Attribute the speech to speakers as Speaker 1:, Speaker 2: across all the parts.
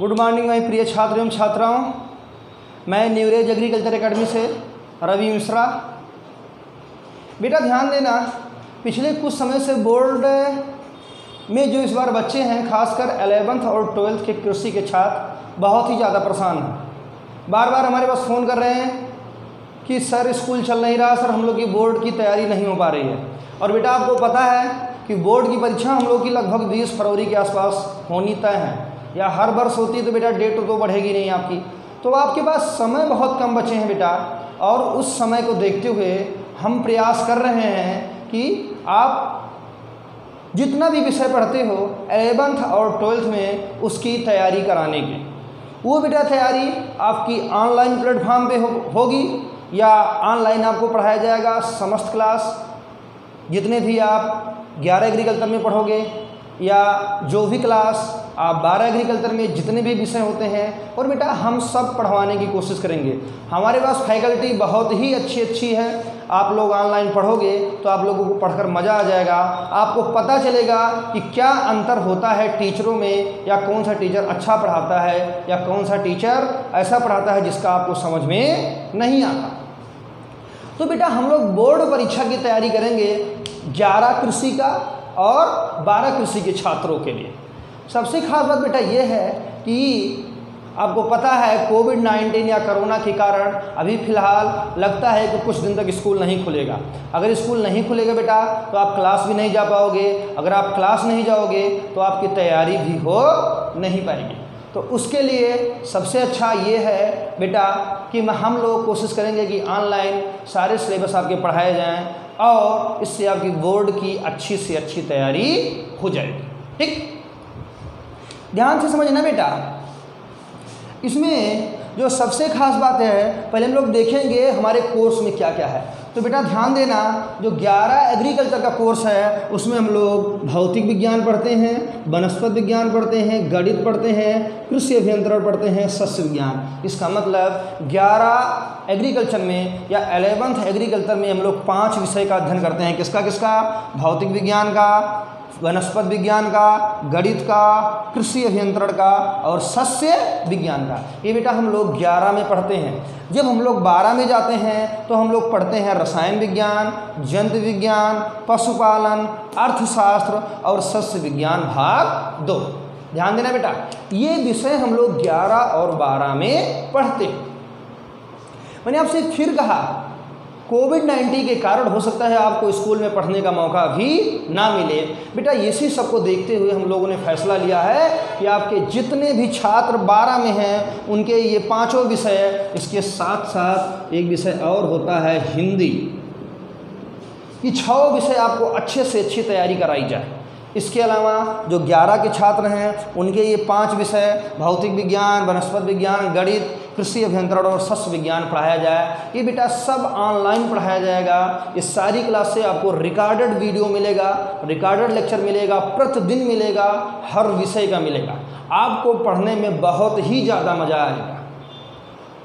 Speaker 1: Good morning मैं प्रिय छात्र एवं छात्राओं। मैं न्यूरेज एग्रीकल्चर एकेडमी से रवि मिश्रा। बेटा ध्यान देना, पिछले कुछ समय से बोर्ड में जो इस बार बच्चे हैं, खासकर एलेवेंथ और ट्वेल्थ के कृषि के छात्र, बहुत ही ज़्यादा परेशान हैं। बार बार हमारे पास फ़ोन कर रहे हैं कि, सर, स्कूल चल नहीं रहा, सर, हम लोग की बोर्ड की तैयारी नहीं हो पा रही है। और बेटा आपको पता है कि बोर्ड की परीक्षा हम लोग की लगभग 20 फरवरी के आसपास होनी तय है। या हर वर्ष होती तो बेटा डेट तो बढ़ेगी नहीं आपकी। तो आपके पास समय बहुत कम बचे हैं बेटा और उस समय को देखते हुए हम प्रयास कर रहे हैं कि आप जितना भी विषय पढ़ते हो एलेवंथ और ट्वेल्थ में उसकी तैयारी कराने की। वो बेटा तैयारी आपकी ऑनलाइन प्लेटफॉर्म पे हो, होगी या ऑनलाइन आपको पढ़ाया जाएगा समस्त क्लास। जितने भी आप ग्यारह एग्रीकल्चर में पढ़ोगे या जो भी क्लास आप बारह एग्रीकल्चर में जितने भी विषय होते हैं, और बेटा हम सब पढ़वाने की कोशिश करेंगे। हमारे पास फैकल्टी बहुत ही अच्छी अच्छी है। आप लोग ऑनलाइन पढ़ोगे तो आप लोगों को पढ़कर मज़ा आ जाएगा। आपको पता चलेगा कि क्या अंतर होता है टीचरों में, या कौन सा टीचर अच्छा पढ़ाता है, या कौन सा टीचर ऐसा पढ़ाता है जिसका आपको समझ में नहीं आता। तो बेटा हम लोग बोर्ड परीक्षा की तैयारी करेंगे। ग्यारह कृषि का और बारह कृषि के छात्रों के लिए। सबसे खास बात बेटा ये है कि आपको पता है कोविड 19 या कोरोना के कारण अभी फ़िलहाल लगता है कि कुछ दिन तक स्कूल नहीं खुलेगा। अगर स्कूल नहीं खुलेगा बेटा तो आप क्लास भी नहीं जा पाओगे। अगर आप क्लास नहीं जाओगे तो आपकी तैयारी भी हो नहीं पाएगी। तो उसके लिए सबसे अच्छा ये है बेटा कि हम लोग कोशिश करेंगे कि ऑनलाइन सारे सिलेबस आपके पढ़ाए जाएँ। और इससे आपकी बोर्ड की अच्छी से अच्छी तैयारी हो जाएगी। ठीक? ध्यान से समझना बेटा। इसमें जो सबसे खास बात है, पहले हम लोग देखेंगे हमारे कोर्स में क्या क्या है। तो बेटा ध्यान देना, जो 11 एग्रीकल्चर का कोर्स है, उसमें हम लोग भौतिक विज्ञान पढ़ते हैं, वनस्पत विज्ञान पढ़ते हैं, गणित पढ़ते हैं, कृषि अभियंत्रण पढ़ते हैं, सस्य विज्ञान। इसका मतलब 11 एग्रीकल्चर में या एलेवंथ एग्रीकल्चर में हम लोग पाँच विषय का अध्ययन करते हैं। किसका किसका? भौतिक विज्ञान का। वनस्पत विज्ञान का, गणित का, कृषि अभियंत्रण का और सस्य विज्ञान का। ये बेटा हम लोग ग्यारह में पढ़ते हैं। जब हम लोग बारह में जाते हैं तो हम लोग पढ़ते हैं रसायन विज्ञान, जंतु विज्ञान, पशुपालन, अर्थशास्त्र और सस्य विज्ञान भाग दो। ध्यान देना बेटा, ये विषय हम लोग ग्यारह और बारह में पढ़ते हैं। मैंने आपसे फिर कहा कोविड 19 के कारण हो सकता है आपको स्कूल में पढ़ने का मौका भी ना मिले। बेटा, इसी सबको देखते हुए हम लोगों ने फैसला लिया है कि आपके जितने भी छात्र बारह में हैं, उनके ये पाँचों विषय, इसके साथ साथ एक विषय और होता है हिंदी। कि छः विषय आपको अच्छे से अच्छी तैयारी कराई जाए। इसके अलावा जो 11 के छात्र हैं, उनके ये पाँच विषय, भौतिक विज्ञान, वनस्पत विज्ञान, गणित, कृषि अभियंत्रण और शस्य विज्ञान पढ़ाया जाए। ये बेटा सब ऑनलाइन पढ़ाया जाएगा। इस सारी क्लास से आपको रिकॉर्डेड वीडियो मिलेगा, रिकॉर्डेड लेक्चर मिलेगा, प्रतिदिन मिलेगा, हर विषय का मिलेगा। आपको पढ़ने में बहुत ही ज़्यादा मज़ा आएगा।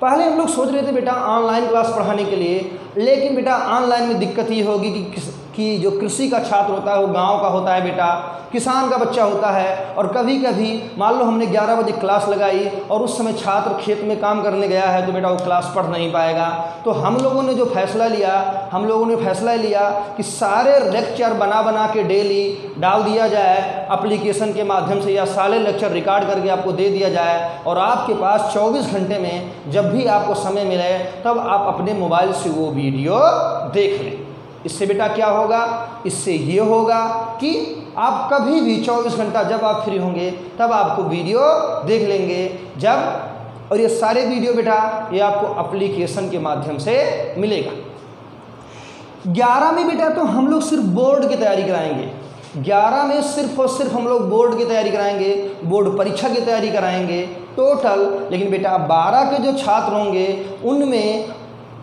Speaker 1: पहले हम लोग सोच रहे थे बेटा ऑनलाइन क्लास पढ़ाने के लिए, लेकिन बेटा ऑनलाइन में दिक्कत ये होगी कि कि जो कृषि का छात्र होता है, वो गाँव का होता है बेटा, किसान का बच्चा होता है, और कभी कभी मान लो हमने 11 बजे क्लास लगाई, और उस समय छात्र खेत में काम करने गया है तो बेटा वो क्लास पढ़ नहीं पाएगा। तो हम लोगों ने जो फैसला लिया, हम लोगों ने फैसला लिया कि सारे लेक्चर बना बना के डेली डाल दिया जाए अप्लीकेशन के माध्यम से, या सारे लेक्चर रिकॉर्ड करके आपको दे दिया जाए, और आपके पास चौबीस घंटे में जब भी आपको समय मिले, तब आप अपने मोबाइल से वो वीडियो देख लें। इससे बेटा क्या होगा? इससे ये होगा कि आप कभी भी 24 घंटा जब आप फ्री होंगे, तब आपको वीडियो देख लेंगे। जब, और ये सारे वीडियो बेटा, ये आपको अप्लीकेशन के माध्यम से मिलेगा। 11 में बेटा तो हम लोग सिर्फ़ बोर्ड की तैयारी कराएँगे। 11 में सिर्फ़ और सिर्फ़ हम लोग बोर्ड की तैयारी कराएँगे, बोर्ड परीक्षा की तैयारी कराएँगे, टोटल। लेकिन बेटा 12 के जो छात्र होंगे, उनमें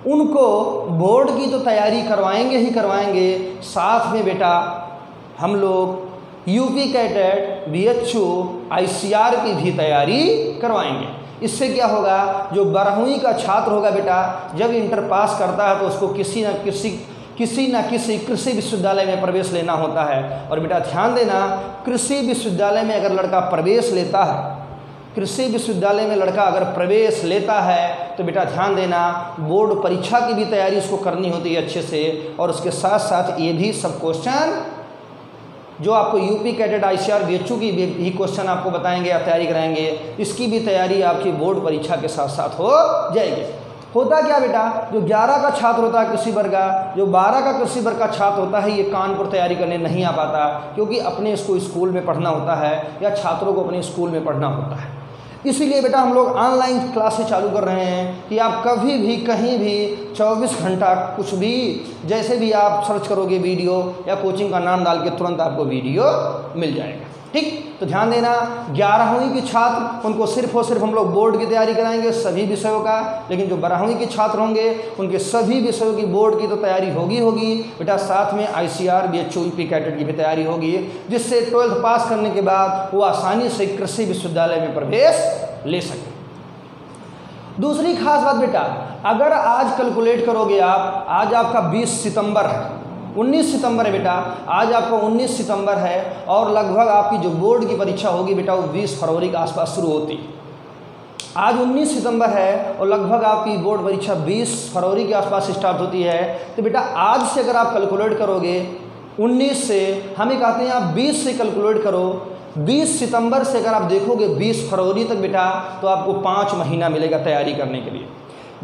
Speaker 1: उनको बोर्ड की तो तैयारी करवाएँगे ही करवाएँगे। साथ में बेटा, हम लोग UP cadet B H O I C R की भी तैयारी करवाएँगे। इससे क्या होगा, जो बारहवीं का छात्र होगा बेटा, जब इंटर पास करता है तो उसको किसी न किसी किसी न किसी कृषि विश्वविद्यालय में प्रवेश लेना होता है। और बेटा ध्यान देना, कृषि विश्वविद्यालय में अगर लड़का प्रवेश लेता है कृषि विश्वविद्यालय में लड़का अगर प्रवेश लेता है तो बेटा ध्यान देना, बोर्ड परीक्षा की भी तैयारी उसको करनी होती है अच्छे से, और उसके साथ साथ ये भी सब क्वेश्चन जो आपको UP cadet I C R B H की भी क्वेश्चन आपको बताएँगे या तैयारी कराएँगे, इसकी भी तैयारी आपकी बोर्ड परीक्षा के साथ साथ हो जाएगी। होता क्या बेटा? जो 11 का छात्र होता है कृषि वर्ग का, जो 12 का कृषि वर्ग का छात्र होता है, ये कानपुर तैयारी करने नहीं आ पाता, क्योंकि अपने इसको स्कूल में पढ़ना होता है, या छात्रों को अपने स्कूल में पढ़ना होता है। इसीलिए बेटा हम लोग ऑनलाइन क्लासेस चालू कर रहे हैं कि आप कभी भी, कहीं भी 24 घंटा कुछ भी, जैसे भी आप सर्च करोगे वीडियो या कोचिंग का नाम डाल के तुरंत आपको वीडियो मिल जाएगा। ठीक? तो ध्यान देना, ग्यारहवीं के छात्र, उनको सिर्फ़ और सिर्फ़ हम लोग बोर्ड की तैयारी कराएँगे, सभी विषयों का। लेकिन जो बारहवीं के छात्र होंगे, उनके सभी विषयों की बोर्ड की तो तैयारी होगी होगी। बेटा, साथ में I C R B H O P cadet की भी तैयारी होगी, जिससे ट्वेल्थ पास करने के बाद वो आसानी से कृषि विश्वविद्यालय में प्रवेश ले सके। दूसरी खास बात, बेटा, अगर आज कैलकुलेट करोगे आप, आज आपका 20 सितंबर है। 19 सितंबर है बेटा। आज आपका 19 सितंबर है और लगभग आपकी जो बोर्ड की परीक्षा होगी बेटा वो 20 फरवरी के आसपास शुरू होती। आज 19 सितंबर है और लगभग आपकी बोर्ड परीक्षा 20 फरवरी के आसपास स्टार्ट होती है। तो बेटा, आज से अगर आप कैलकुलेट करोगे 19 से हमें कहते हैं आप 20 से कैलकुलेट करो। 20 सितंबर से अगर आप देखोगे 20 फरवरी तक बेटा तो आपको पाँच महीना मिलेगा तैयारी करने के लिए।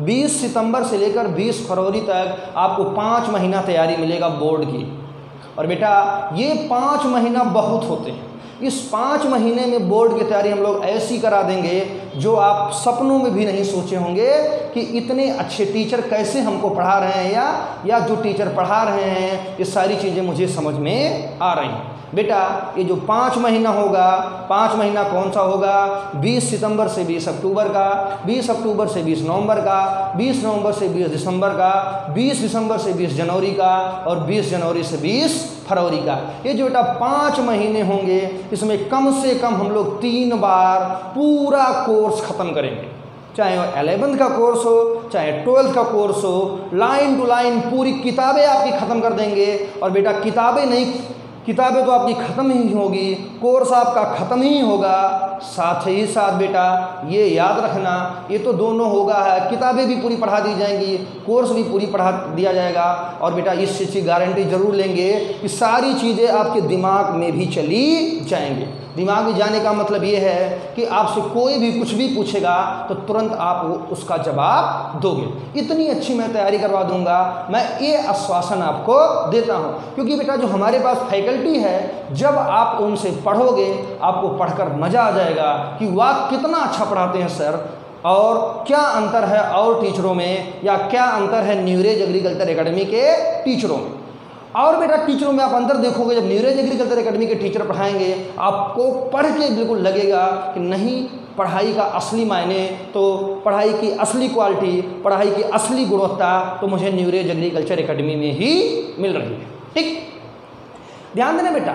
Speaker 1: 20 सितंबर से लेकर 20 फरवरी तक आपको पाँच महीना तैयारी मिलेगा बोर्ड की। और बेटा, ये पाँच महीना बहुत होते हैं। इस पाँच महीने में बोर्ड की तैयारी हम लोग ऐसी करा देंगे जो आप सपनों में भी नहीं सोचे होंगे कि इतने अच्छे टीचर कैसे हमको पढ़ा रहे हैं या या जो टीचर पढ़ा रहे हैं, ये सारी चीज़ें मुझे समझ में आ रही हैं। बेटा, ये जो पाँच महीना होगा, पाँच महीना कौन सा होगा? 20 सितंबर से 20 अक्टूबर का 20 अक्टूबर से 20 नवंबर का 20 नवंबर से 20 दिसंबर का 20 दिसंबर से 20 जनवरी का और 20 जनवरी से 20 फरवरी का। ये जो बेटा पाँच महीने होंगे, इसमें कम से कम हम लोग तीन बार पूरा कोर्स ख़त्म करेंगे। चाहे वो एलेवंथ का कोर्स हो, चाहे ट्वेल्थ का कोर्स हो, लाइन टू लाइन पूरी किताबें आपकी ख़त्म कर देंगे। और बेटा, किताबें नहीं किताबें तो आपकी ख़त्म ही होगी कोर्स आपका ख़त्म ही होगा। साथ ही साथ बेटा, ये याद रखना, ये तो दोनों होगा है। किताबें भी पूरी पढ़ा दी जाएँगी, कोर्स भी पूरी पढ़ा दिया जाएगा। और बेटा, इस चीज़ की गारंटी ज़रूर लेंगे कि सारी चीज़ें आपके दिमाग में भी चली जाएँगे। दिमाग में जाने का मतलब ये है कि आपसे कोई भी कुछ भी पूछेगा तो तुरंत आप उसका जवाब दोगे। इतनी अच्छी मैं तैयारी करवा दूँगा, मैं ये आश्वासन आपको देता हूँ। क्योंकि बेटा, जो हमारे पास फैकल्टी है, जब आप उनसे पढ़ोगे, आपको पढ़कर मज़ा आ जाएगा। कि वाह कितना अच्छा पढ़ाते हैं, सर? और क्या अंतर है और टीचरों में, या क्या अंतर है न्यूरेज एग्रीकल्चर एकेडमी के टीचरों में? और बेटा, टीचरों में आप अंदर देखोगे, जब न्यूरेज एग्रीकल्चर एकेडमी के टीचर पढ़ाएँगे, आपको पढ़ के बिल्कुल लगेगा कि नहीं, पढ़ाई का असली मायने तो पढ़ाई की असली क्वालिटी, पढ़ाई की असली गुणवत्ता तो मुझे न्यूरेज एग्रीकल्चर एकेडमी में ही मिल रही है। ठीक? ध्यान देना बेटा,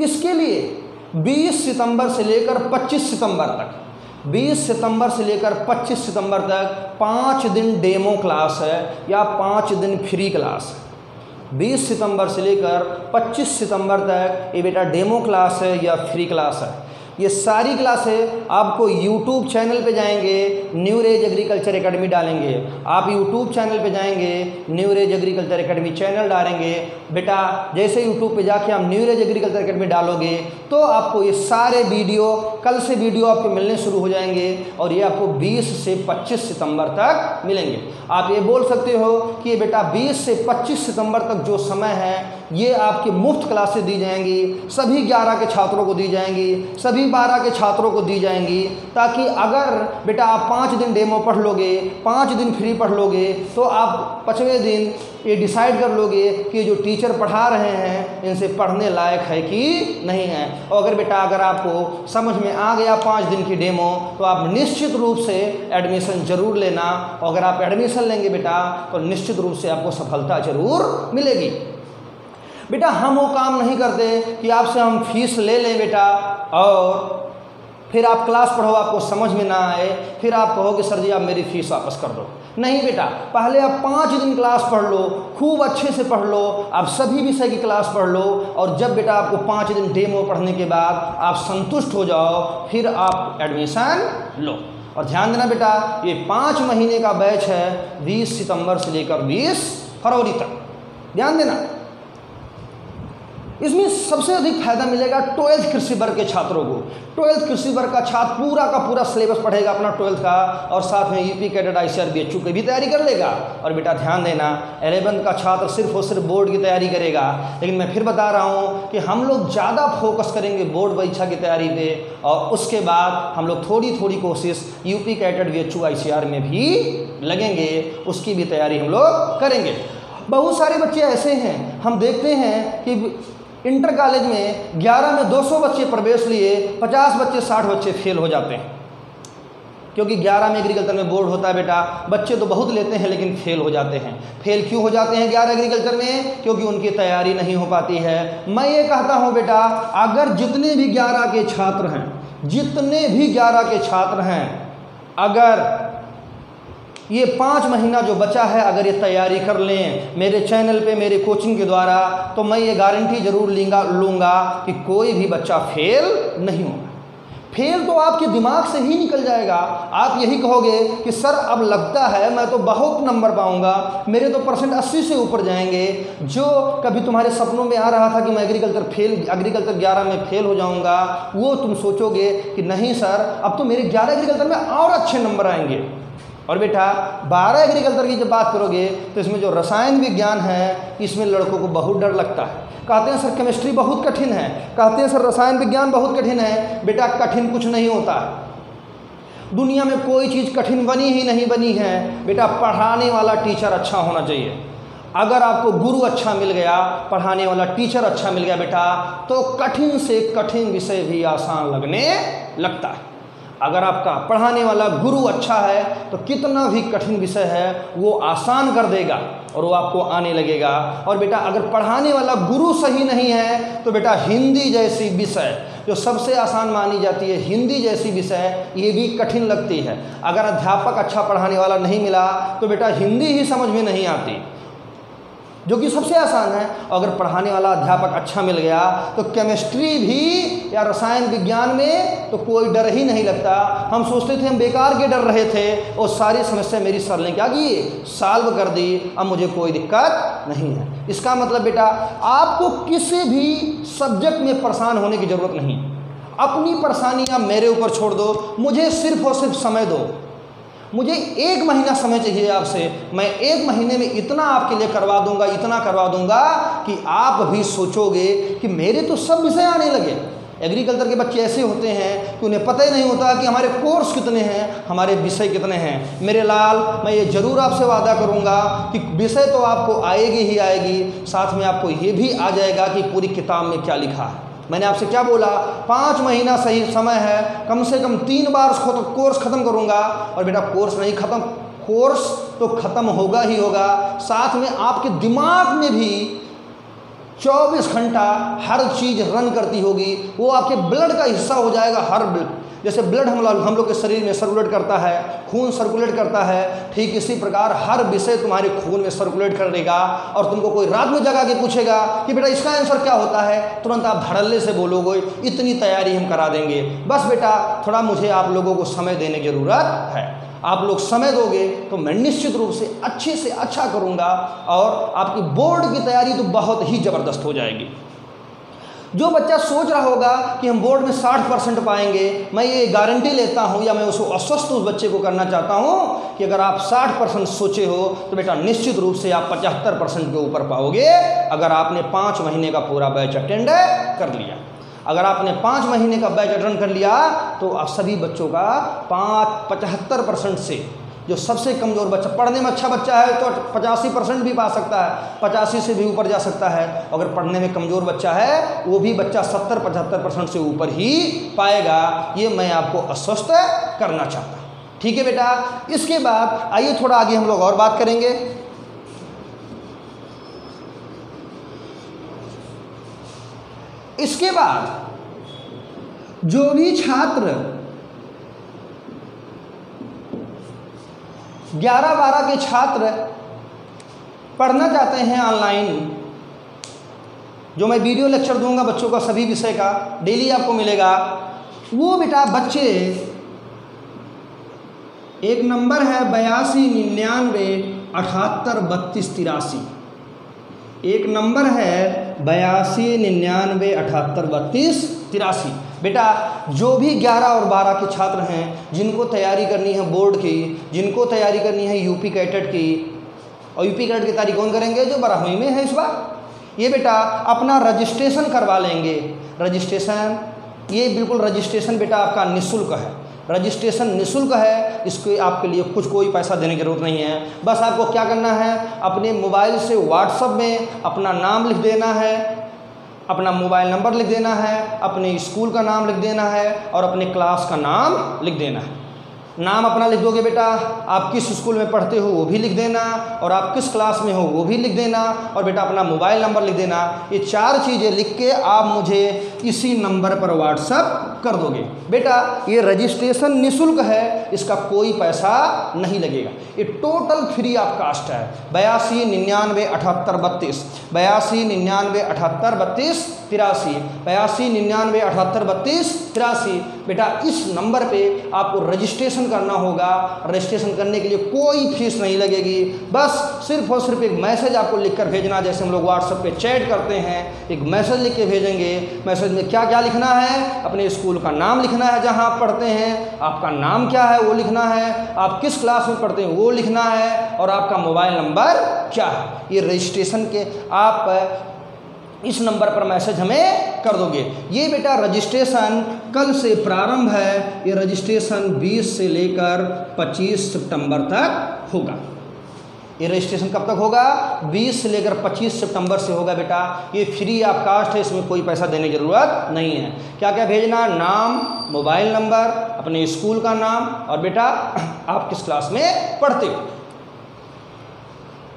Speaker 1: इसके लिए 20 सितंबर से लेकर 25 सितंबर तक 20 सितंबर से लेकर 25 सितंबर तक पाँच दिन डेमो क्लास है या पाँच दिन फ्री क्लास है। 20 सितंबर से लेकर 25 सितंबर तक ये बेटा डेमो क्लास है या फ्री क्लास है? ये सारी क्लासें आपको यूट्यूब चैनल पे जाएँगे न्यू रेज एग्रीकल्चर एकेडमी डालेंगे। आप यूट्यूब चैनल पे जाएँगे new rays agriculture academy channel डालेंगे। बेटा, जैसे यूट्यूब पे जाके आप न्यू रेज एग्रीकल्चर एकेडमी डालोगे तो आपको ये सारे वीडियो, कल से वीडियो आपको मिलने शुरू हो जाएँगे और ये आपको 20 से 25 सितंबर तक मिलेंगे। आप ये बोल सकते हो कि बेटा 20 से 25 सितंबर तक जो समय है ये आपकी मुफ़्त क्लासेस दी जाएँगी, सभी 11 के छात्रों को दी जाएँगी, सभी 12 के छात्रों को दी जाएँगी, ताकि अगर बेटा आप पाँच दिन डेमो पढ़ लोगे, पाँच दिन फ्री पढ़ लोगे तो आप पचवें दिन ये डिसाइड कर लोगे कि जो टीचर पढ़ा रहे हैं, इनसे पढ़ने लायक है कि नहीं है। और अगर बेटा अगर आपको समझ में आ गया पाँच दिन की डेमो तो आप निश्चित रूप से एडमिशन ज़रूर लेना। और अगर आप एडमिशन लेंगे बेटा तो निश्चित रूप से आपको सफलता ज़रूर मिलेगी। बेटा हम वो काम नहीं करते कि आपसे हम फ़ीस ले लें बेटा, और फिर आप क्लास पढ़ो आपको समझ में ना आए, फिर आप कहो कि सर जी, आप मेरी फ़ीस वापस कर दो। नहीं बेटा, पहले आप पाँच दिन क्लास पढ़ लो, खूब अच्छे से पढ़ लो, आप सभी विषय की क्लास पढ़ लो, और जब बेटा आपको पाँच दिन डेमो पढ़ने के बाद आप संतुष्ट हो जाओ, फिर आप एडमिशन लो। और ध्यान देना बेटा, ये पाँच महीने का बैच है, बीस सितंबर से लेकर बीस फरवरी तक। ध्यान देना। इसमें सबसे अधिक फ़ायदा मिलेगा ट्वेल्थ कृषि वर्ग के छात्रों को। ट्वेल्थ कृषि वर्ग का छात्र पूरा का पूरा सिलेबस पढ़ेगा अपना ट्वेल्थ का, और साथ में UP cadet I C R B H की भी तैयारी कर लेगा। और बेटा ध्यान देना, एलेवंथ का छात्र सिर्फ़ और सिर्फ़ बोर्ड की तैयारी करेगा। लेकिन मैं फिर बता रहा हूँ कि हम लोग ज़्यादा फोकस करेंगे बोर्ड परीक्षा की तैयारी पर और उसके बाद हम लोग थोड़ी थोड़ी कोशिश UP cadet B H I में भी लगेंगे, उसकी भी तैयारी हम लोग करेंगे। बहुत सारे बच्चे ऐसे हैं, हम देखते हैं कि इंटर कॉलेज में 11 में 200 बच्चे प्रवेश लिए 50 बच्चे 60 बच्चे फेल हो जाते हैं। क्योंकि 11 में एग्रीकल्चर में बोर्ड होता है बेटा, बच्चे तो बहुत लेते हैं लेकिन फेल हो जाते हैं। फेल क्यों हो जाते हैं 11 एग्रीकल्चर में? क्योंकि उनकी तैयारी नहीं हो पाती है। मैं ये कहता हूँ बेटा, अगर जितने भी 11 के छात्र हैं, जितने भी 11 के छात्र हैं, अगर ये पाँच महीना जो बचा है, अगर ये तैयारी कर लें मेरे चैनल पे, मेरे कोचिंग के द्वारा तो मैं ये गारंटी ज़रूर लेंगा, लूँगा कि कोई भी बच्चा फेल नहीं होगा। फेल तो आपके दिमाग से ही निकल जाएगा। आप यही कहोगे कि, सर, अब लगता है मैं तो बहुत नंबर पाऊँगा। मेरे तो परसेंट 80 से ऊपर जाएँगे। जो कभी तुम्हारे सपनों में आ रहा था कि मैं एग्रीकल्चर फेल एग्रीकल्चर 11 में फेल हो जाऊँगा, वो तुम सोचोगे कि, नहीं, सर, अब तो मेरे 11 एग्रीकल्चर में और अच्छे नंबर आएँगे। और बेटा, बारह एग्रीकल्चर की जब बात करोगे तो इसमें जो रसायन विज्ञान है, इसमें लड़कों को बहुत डर लगता है। कहते हैं, सर केमिस्ट्री बहुत कठिन है। कहते हैं, सर, रसायन विज्ञान बहुत कठिन है। बेटा, कठिन कुछ नहीं होता। दुनिया में कोई चीज़ कठिन बनी ही नहीं बनी है। बेटा, पढ़ाने वाला टीचर अच्छा होना चाहिए। अगर आपको गुरु अच्छा मिल गया, पढ़ाने वाला टीचर अच्छा मिल गया बेटा तो कठिन से कठिन विषय भी आसान लगने लगता है। अगर आपका पढ़ाने वाला गुरु अच्छा है तो कितना भी कठिन विषय है, वो आसान कर देगा और वो आपको आने लगेगा। और बेटा, अगर पढ़ाने वाला गुरु सही नहीं है तो बेटा, हिंदी जैसी विषय, जो सबसे आसान मानी जाती है हिंदी जैसी विषय, ये भी कठिन लगती है। अगर अध्यापक अच्छा पढ़ाने वाला नहीं मिला तो बेटा, हिंदी ही समझ में नहीं आती। जो कि सबसे आसान है। अगर पढ़ाने वाला अध्यापक अच्छा मिल गया तो केमिस्ट्री भी या रसायन विज्ञान में तो कोई डर ही नहीं लगता। हम सोचते थे, हम बेकार के डर रहे थे, और सारी समस्या मेरी सर ने क्या की? सॉल्व कर दी। अब मुझे कोई दिक्कत नहीं है। इसका मतलब बेटा, आपको किसी भी सब्जेक्ट में परेशान होने की ज़रूरत नहीं। अपनी परेशानियाँ मेरे ऊपर छोड़ दो। मुझे सिर्फ़ और सिर्फ़ समय दो। मुझे एक महीना समय चाहिए आपसे। मैं एक महीने में इतना आपके लिए करवा दूँगा, इतना करवा दूँगा कि आप भी सोचोगे कि मेरे तो सब विषय आने लगे। एग्रीकल्चर के बच्चे ऐसे होते हैं कि उन्हें पता ही नहीं होता कि हमारे कोर्स कितने हैं, हमारे विषय कितने हैं। मेरे लाल, मैं ये ज़रूर आपसे वादा करूँगा कि विषय तो आपको आएगी ही आएगी, साथ में आपको ये भी आ जाएगा कि पूरी किताब में क्या लिखा है। मैंने आपसे क्या बोला? पाँच महीना सही समय है, कम से कम तीन बार कोर्स ख़त्म करूँगा। और बेटा कोर्स नहीं ख़त्म कोर्स तो ख़त्म होगा ही होगा। साथ में आपके दिमाग में भी 24 घंटा हर चीज़ रन करती होगी। वो आपके ब्लड का हिस्सा हो जाएगा, हर जैसे ब्लड हम लोग हम लोग के शरीर में सर्कुलेट करता है, खून सर्कुलेट करता है, ठीक इसी प्रकार हर विषय तुम्हारे खून में सर्कुलेट कर देगा और तुमको कोई रात में जगा के पूछेगा कि बेटा इसका आंसर क्या होता है? तुरंत आप धड़ल्ले से बोलोगे, इतनी तैयारी हम करा देंगे। बस बेटा, थोड़ा मुझे आप लोगों को समय देने की ज़रूरत है। आप लोग समय दोगे तो मैं निश्चित रूप से अच्छे से अच्छा करूँगा और आपकी बोर्ड की तैयारी तो बहुत ही ज़बरदस्त हो जाएगी। जो बच्चा सोच रहा होगा कि हम बोर्ड में 60 परसेंट पाएँगे, मैं ये गारंटी लेता हूँ या मैं उसको अस्वस्थ उस बच्चे को करना चाहता हूँ कि अगर आप 60 परसेंट सोचे हो तो बेटा निश्चित रूप से आप 75 परसेंट के ऊपर पाओगे, अगर आपने पाँच महीने का पूरा बैच अटेंड कर लिया। अगर आपने पाँच महीने का बैच अटेंड कर लिया तो आप सभी बच्चों का पाँच पचहत्तर परसेंट से जो सबसे कमज़ोर बच्चा, पढ़ने में अच्छा बच्चा है तो पचासी परसेंट भी पा सकता है, पचासी से भी ऊपर जा सकता है। अगर पढ़ने में कमज़ोर बच्चा है, वो भी बच्चा सत्तर, पचहत्तर परसेंट से ऊपर ही पाएगा। ये मैं आपको अस्वस्थ करना चाहता हूँ। ठीक है बेटा? इसके बाद आइए थोड़ा आगे हम लोग और बात करेंगे। इसके बाद जो भी छात्र ग्यारह बारह के छात्र पढ़ना चाहते हैं ऑनलाइन जो मैं वीडियो लेक्चर दूँगा बच्चों का सभी विषय का डेली आपको मिलेगा। वो बेटा बच्चे, एक नंबर है बयासी, निन्यानवे, अठहत्तर, बत्तीस, तिरासी। एक नंबर है बयासी, निन्यानवे, अठहत्तर, बत्तीस, तिरासी। बेटा, जो भी ग्यारह और बारह के छात्र हैं, जिनको तैयारी करनी है बोर्ड की, जिनको तैयारी करनी है यूपी कैटेट की, और यूपी कैटेट की तैयारी कौन करेंगे? जो बराहुई में है इस बार। ये बेटा, अपना रजिस्ट्रेशन करवा लेंगे। रजिस्ट्रेशन ये बिल्कुल रजिस्ट्रेशन बेटा आपका निःशुल्क है। रजिस्ट्रेशन निःशुल्क है, इसके आपके लिए कुछ कोई पैसा देने की ज़रूरत नहीं है। बस आपको क्या करना है, अपने मोबाइल से व्हाट्सअप में अपना नाम लिख देना है अपना मोबाइल नंबर लिख देना है, अपने स्कूल का नाम लिख देना है और अपने क्लास का नाम लिख देना है। नाम अपना लिख दोगे बेटा? आप किस स्कूल में पढ़ते हो वो भी लिख देना, और आप किस क्लास में हो वो भी लिख देना, और बेटा अपना मोबाइल नंबर लिख देना। ये चार चीज़ें लिख के आप मुझे इसी नंबर पर व्हाट्सअप कर दोगे। बेटा, ये रजिस्ट्रेशन निःशुल्क है, इसका कोई पैसा नहीं लगेगा। ये टोटल फ्री ऑफ़ कास्ट है। बयासी, निन्यानवे, अठहत्तर, बत्तीस। बयासी, निन्यानवे, अठहत्तर, बत्तीस, तिरासी। बयासी, निन्यानवे, अठहत्तर, बत्तीस, तिरासी। बेटा, इस नंबर पे आपको रजिस्ट्रेशन करना होगा। रजिस्ट्रेशन करने के लिए कोई फ़ीस नहीं लगेगी। बस सिर्फ़ और सिर्फ़ एक मैसेज आपको लिख कर भेजना, जैसे हम लोग व्हाट्सएप पे चैट करते हैं, एक मैसेज लिख के भेजेंगे। मैसेज में क्या क्या लिखना है? अपने स्कूल का नाम लिखना है जहाँ आप पढ़ते हैं। आपका नाम क्या है, वो लिखना है। आप किस क्लास में पढ़ते हैं, वो लिखना है। और आपका मोबाइल नंबर क्या है? ये रजिस्ट्रेशन के आप इस नंबर पर मैसेज हमें कर दोगे। ये बेटा रजिस्ट्रेशन कल से प्रारंभ है। ये रजिस्ट्रेशन 20 से लेकर 25 सितंबर तक होगा। ये रजिस्ट्रेशन कब तक होगा? 20 से लेकर 25 सितंबर से होगा बेटा। ये फ्री ऑफ़ कास्ट है, इसमें कोई पैसा देने की ज़रूरत नहीं है। क्या क्या भेजना? नाम, मोबाइल नंबर, अपने स्कूल का नाम और बेटा आप किस क्लास में पढ़ते हो?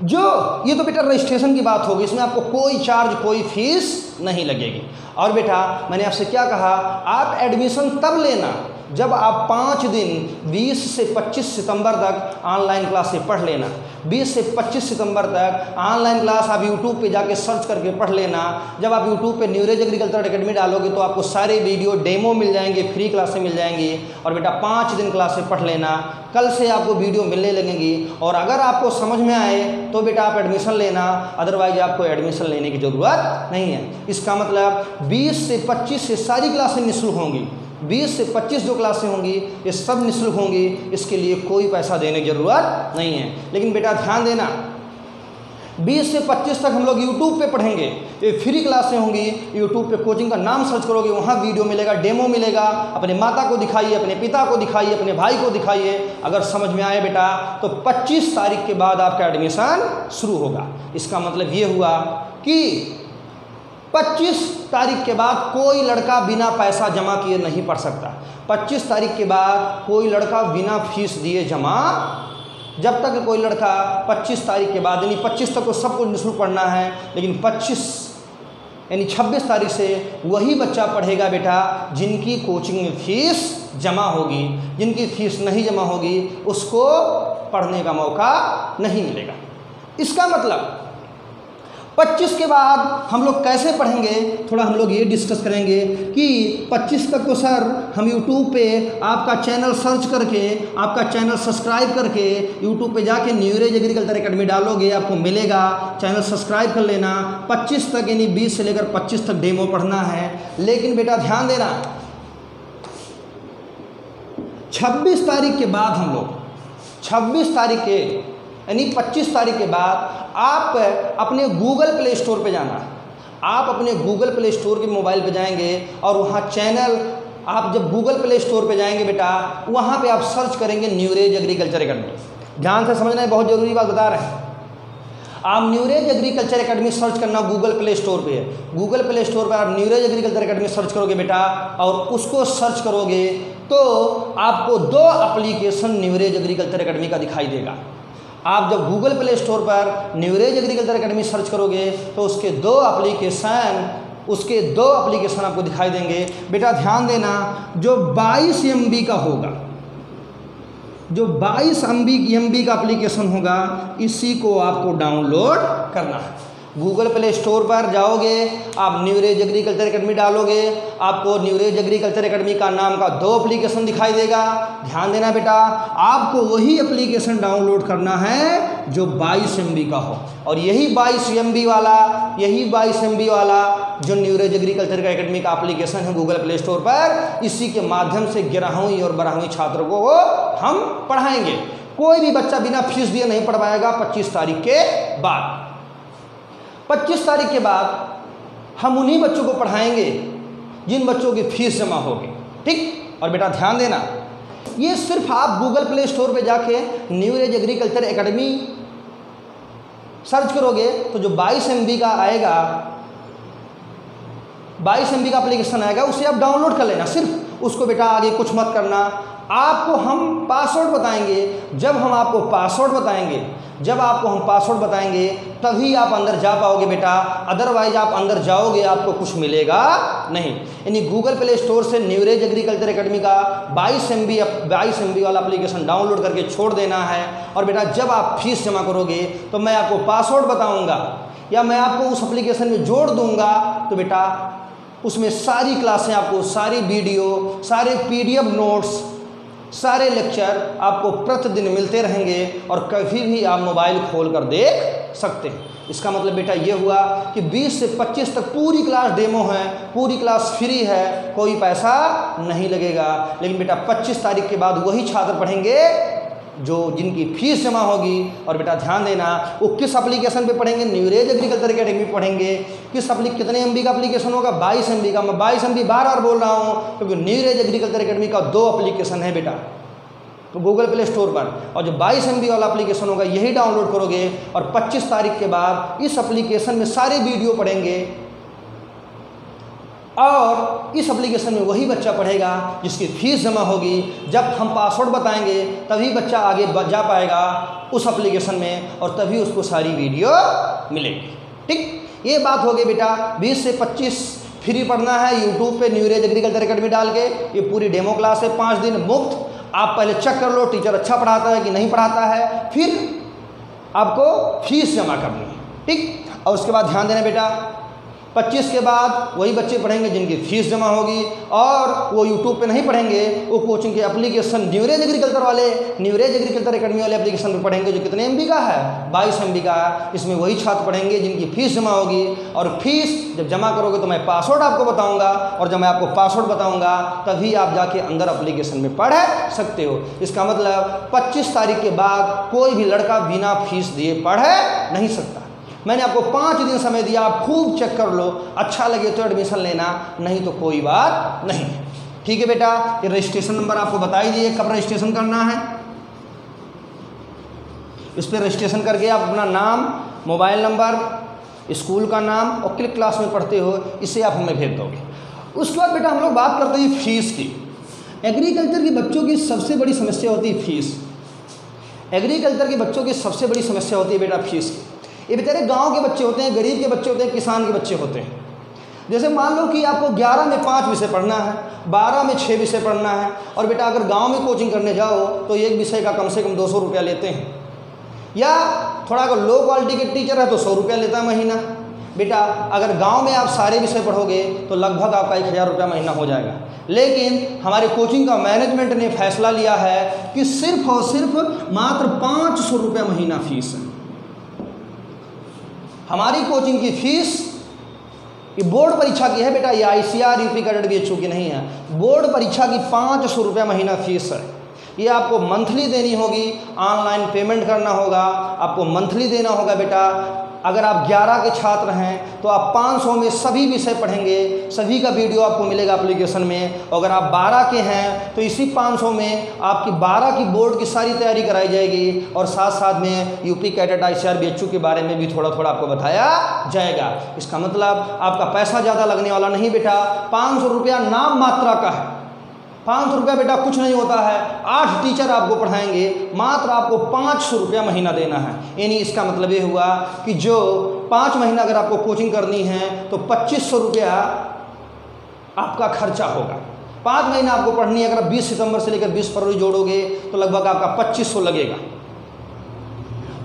Speaker 1: जो, ये तो बेटा रजिस्ट्रेशन की बात होगी, इसमें आपको कोई चार्ज कोई फ़ीस नहीं लगेगी। और बेटा, मैंने आपसे क्या कहा, आप एडमिशन तब लेना जब आप पाँच दिन 20 से 25 सितंबर तक ऑनलाइन क्लास से पढ़ लेना 20 से 25 सितंबर तक ऑनलाइन क्लास आप यूट्यूब पे जाके सर्च करके पढ़ लेना। जब आप यूट्यूब पे न्यूरेज एग्रीकल्चर अकेडमी डालोगे तो आपको सारे वीडियो डेमो मिल जाएँगे फ्री क्लासें मिल जाएँगी। और बेटा, पाँच दिन क्लास पढ़ लेना। कल से आपको वीडियो मिलने लगेंगी। और अगर आपको समझ में आए तो बेटा आप एडमिशन लेना। अदरवाइज़ आपको एडमिशन लेने की ज़रूरत नहीं है। इसका मतलब बीस से पच्चीस से सारी क्लासें निःशुल्क होंगी। बीस से पच्चीस जो क्लासें होंगी, ये सब निःशुल्क होंगी, इसके लिए कोई पैसा देने की ज़रूरत नहीं है। लेकिन बेटा ध्यान देना 20 से 25 तक हम लोग यूट्यूब पे पढ़ेंगे, ये फ्री क्लासें होंगी यूट्यूब पे कोचिंग का नाम सर्च करोगे, वहाँ वीडियो मिलेगा, डेमो मिलेगा, अपने माता को दिखाइए, अपने पिता को दिखाइए, अपने भाई को दिखाइए। अगर समझ में आए बेटा तो 25 तारीख के बाद आपका एडमिशन शुरू होगा। इसका मतलब ये हुआ कि 25 तारीख के बाद कोई लड़का बिना पैसा जमा किए नहीं पढ़ सकता। 25 तारीख के बाद कोई लड़का बिना फ़ीस दिए जमा। जब तक कोई लड़का 25 तारीख के बाद, यानी 25 तक तो सब कुछ निःशुल्क पढ़ना है, लेकिन 25 यानी 26 तारीख से वही बच्चा पढ़ेगा बेटा जिनकी कोचिंग में फ़ीस जमा होगी। जिनकी फ़ीस नहीं जमा होगी, उसको पढ़ने का मौका नहीं मिलेगा। इसका मतलब 25 के बाद हम लोग कैसे पढ़ेंगे? थोड़ा हम लोग ये डिस्कस करेंगे कि 25 तक तो सर हम YouTube पे आपका चैनल सर्च करके, आपका चैनल सब्सक्राइब करके YouTube पे जाके न्यूरेज एग्रीकल्चर अकेडमी डालोगे, आपको मिलेगा। चैनल सब्सक्राइब कर लेना। 25 तक, यानी 20 से लेकर 25 तक डेमो पढ़ना है। लेकिन बेटा ध्यान देना 26 तारीख के बाद हम लोग 26 तारीख के यानी 25 तारीख के बाद आप अपने गूगल प्ले स्टोर पे जाना। आप अपने गूगल प्ले स्टोर के मोबाइल पे जाएँगे और वहाँ चैनल, आप जब गूगल प्ले स्टोर पे जाएँगे बेटा, वहाँ पे आप सर्च करेंगे न्यूरेज एग्रीकल्चर अकेडमी ध्यान से समझना है बहुत ज़रूरी बात बता रहे हैं। आप new rays agriculture academy search करना गूगल प्ले स्टोर पे। गूगल प्ले स्टोर पर आप न्यूरेज एग्रीकल्चर अकेडमी सर्च करोगे बेटा और उसको सर्च करोगे तो आपको दो एप्लीकेशन न्यूरेज एग्रीकल्चर अकेडमी का दिखाई देगा। आप जब गूगल प्ले स्टोर पर न्यूरेज एग्रीकल्चर अकेडमी सर्च करोगे तो उसके दो एप्लीकेशन उसके दो एप्लीकेशन आपको दिखाई देंगे। बेटा, ध्यान देना, जो 22 MB का होगा, जो 22 एम बी का एप्लीकेशन होगा, इसी को आपको डाउनलोड करना है। गूगल प्ले स्टोर पर जाओगे, आप न्यूरेज एग्रीकल्चर अकेडमी डालोगे, आपको न्यूरेज एग्रीकल्चर अकेडमी का नाम का दो एप्लीकेशन दिखाई देगा। ध्यान देना बेटा, आपको वही एप्लीकेशन डाउनलोड करना है जो 22 एम का हो। और यही 22 एम वाला, यही 22 एम वाला जो न्यूरेज एग्रीकल्चर का अकेडमी का एप्लीकेशन है गूगल प्ले स्टोर पर, इसी के माध्यम से ग्यारहवीं और बारहवीं छात्रों को हम पढ़ाएँगे। कोई भी बच्चा बिना फ़ीस दिए नहीं पढ़ पाएगा पच्चीस तारीख के बाद। 25 तारीख के बाद हम उन्हीं बच्चों को पढ़ाएँगे, जिन बच्चों की फ़ीस जमा होगी ठीक? और बेटा ध्यान देना, ये सिर्फ़ आप गूगल प्ले स्टोर पे जाके new age agriculture academy search करोगे तो जो 22 एमबी का आएगा 22 एमबी का एप्लीकेशन आएगा, उसे आप डाउनलोड कर लेना, सिर्फ़। उसको बेटा आगे कुछ मत करना आपको हम पासवर्ड बताएँगे। जब हम आपको पासवर्ड बताएँगे, जब आपको हम पासवर्ड बताएँगे, तभी आप अंदर जा पाओगे बेटा। अदरवाइज़ आप अंदर जाओगे, आपको कुछ मिलेगा नहीं। यानी गूगल प्ले स्टोर से न्यूरेज एग्रीकल्चर एकेडमी का 22 एम बी बाईस एम वाला एप्लीकेशन डाउनलोड करके छोड़ देना है। और बेटा, जब आप फ़ीस जमा करोगे तो मैं आपको पासवर्ड बताऊँगा। या मैं आपको उस एप्लीकेशन में जोड़ दूँगा तो बेटा, उसमें सारी क्लासें आपको, सारी वीडियो सारे पीडीएफ नोट्स सारे लेक्चर आपको प्रतिदिन मिलते रहेंगे और कभी भी आप मोबाइल खोल कर देख सकते हैं। इसका मतलब बेटा ये हुआ कि 20 से 25 तक पूरी क्लास डेमो है, पूरी क्लास फ्री है, कोई पैसा नहीं लगेगा। लेकिन बेटा 25 तारीख के बाद वही छात्र पढ़ेंगे जो जिनकी फ़ीस जमा होगी, और बेटा ध्यान देना, वो किस एप्लीकेशन पे पढ़ेंगे? न्यूरेज एग्रीकल्चर अकेडमी पढ़ेंगे। किस अपली कितने एमबी का एप्लीकेशन होगा? बाईस एमबी का। मैं बाईस एम बार बार बोल रहा हूँ, क्योंकि न्यूरेज एग्रीकल्चर अकेडमी का दो एप्लीकेशन है बेटा। तो गूगल प्ले स्टोर पर। और जो 22 एम वाला एप्लीकेशन होगा, यही डाउनलोड करोगे, और 25 तारीख के बाद इस एप्लीकेशन में सारे वीडियो पढ़ेंगे। और इस एप्लीकेशन में वही बच्चा पढ़ेगा, जिसकी फ़ीस जमा होगी। जब हम पासवर्ड बताएँगे, तभी बच्चा आगे जा पाएगा उस एप्लीकेशन में और तभी उसको सारी वीडियो मिलेगी। ठीक? ये बात हो गई बेटा। 20 से 25 फ्री पढ़ना है यूट्यूब पे न्यूरेज एग्रीकल्चर अकेडमी डाल के। ये पूरी डेमो क्लास है, पाँच दिन मुफ़्त। आप पहले चेक कर लो टीचर अच्छा पढ़ाता है कि नहीं पढ़ाता है। फिर आपको फ़ीस जमा करनी है। ठीक? और उसके बाद ध्यान देना बेटा 25 के बाद वही बच्चे पढ़ेंगे जिनकी फ़ीस जमा होगी और वो यूट्यूब पे नहीं पढ़ेंगे, वो कोचिंग के एप्लीकेशन न्यूरेज एग्रीकल्चर वाले न्यूरेज एग्रीकल्चर अकेडमी वाले एप्लीकेशन पे पढ़ेंगे जो कितने MB का है, बाईस एम का है। इसमें वही छात्र पढ़ेंगे जिनकी फ़ीस जमा होगी और फ़ीस जब जमा करोगे तो मैं पासवर्ड आपको बताऊँगा और जब मैं आपको पासवर्ड बताऊँगा, तभी आप जाके अंदर अप्लीकेशन में पढ़ सकते हो। इसका मतलब पच्चीस तारीख के बाद कोई भी लड़का बिना फ़ीस दिए पढ़ नहीं सकता। मैंने आपको पाँच दिन समय दिया, आप खूब चेक कर लो। अच्छा लगे तो एडमिशन लेना, नहीं तो कोई बात नहीं। ठीक है बेटा, ये रजिस्ट्रेशन नंबर आपको बता ही दिए, कब रजिस्ट्रेशन करना है। इस पर रजिस्ट्रेशन करके आप अपना नाम मोबाइल नंबर स्कूल का नाम और किस क्लास में पढ़ते हो, इसे आप हमें भेज दोगे। उसके बाद बेटा हम लोग बात करते हैं फ़ीस की। एग्रीकल्चर के बच्चों की सबसे बड़ी समस्या होती है फ़ीस एग्रीकल्चर के बच्चों की सबसे बड़ी समस्या होती है बेटा फ़ीस की। ये बेचारे गाँव के बच्चे होते हैं, गरीब के बच्चे होते हैं, किसान के बच्चे होते हैं। जैसे मान लो कि आपको 11 में पाँच विषय पढ़ना है 12 में छः विषय पढ़ना है, और बेटा अगर गाँव में कोचिंग करने जाओ तो एक विषय का कम से कम दो सौ रुपया लेते हैं। या थोड़ा अगर लो क्वालिटी के टीचर है तो सौ रुपया लेता है महीना। बेटा, अगर गाँव में आप सारे विषय पढ़ोगे तो लगभग आपका एक हज़ार रुपया महीना हो जाएगा। लेकिन हमारे कोचिंग का मैनेजमेंट ने फैसला लिया है कि सिर्फ़ और सिर्फ़ मात्र पाँच सौ महीना फ़ीस है। हमारी कोचिंग की फ़ीस ये बोर्ड परीक्षा की है बेटा, ये आई सी आर यूपी का बी एच की नहीं है। बोर्ड परीक्षा की पाँच सौ रुपये महीना फ़ीस है। ये आपको मंथली देनी होगी, ऑनलाइन पेमेंट करना होगा, आपको मंथली देना होगा बेटा। अगर आप 11 के छात्र हैं तो आप 500 में सभी विषय पढ़ेंगे, सभी का वीडियो आपको मिलेगा एप्लीकेशन में। अगर आप 12 के हैं तो इसी 500 में आपकी 12 की बोर्ड की सारी तैयारी कराई जाएगी, और साथ साथ में यूपी कैडेट आई सी के बारे में भी थोड़ा थोड़ा आपको बताया जाएगा। इसका मतलब आपका पैसा ज़्यादा लगने वाला नहीं बेटा। पाँच सौ रुपया नाम मात्रा का है। पाँच सौ रुपया बेटा कुछ नहीं होता है। आठ टीचर आपको पढ़ाएँगे, मात्र आपको पाँच सौ रुपया महीना देना है। यानी इसका मतलब ये हुआ कि जो पाँच महीना अगर आपको कोचिंग करनी है तो पच्चीस सौ रुपया आपका खर्चा होगा। पाँच महीना आपको पढ़नी है, अगर आप बीस सितंबर से लेकर बीस फरवरी जोड़ोगे तो लगभग आपका पच्चीस सौ लगेगा।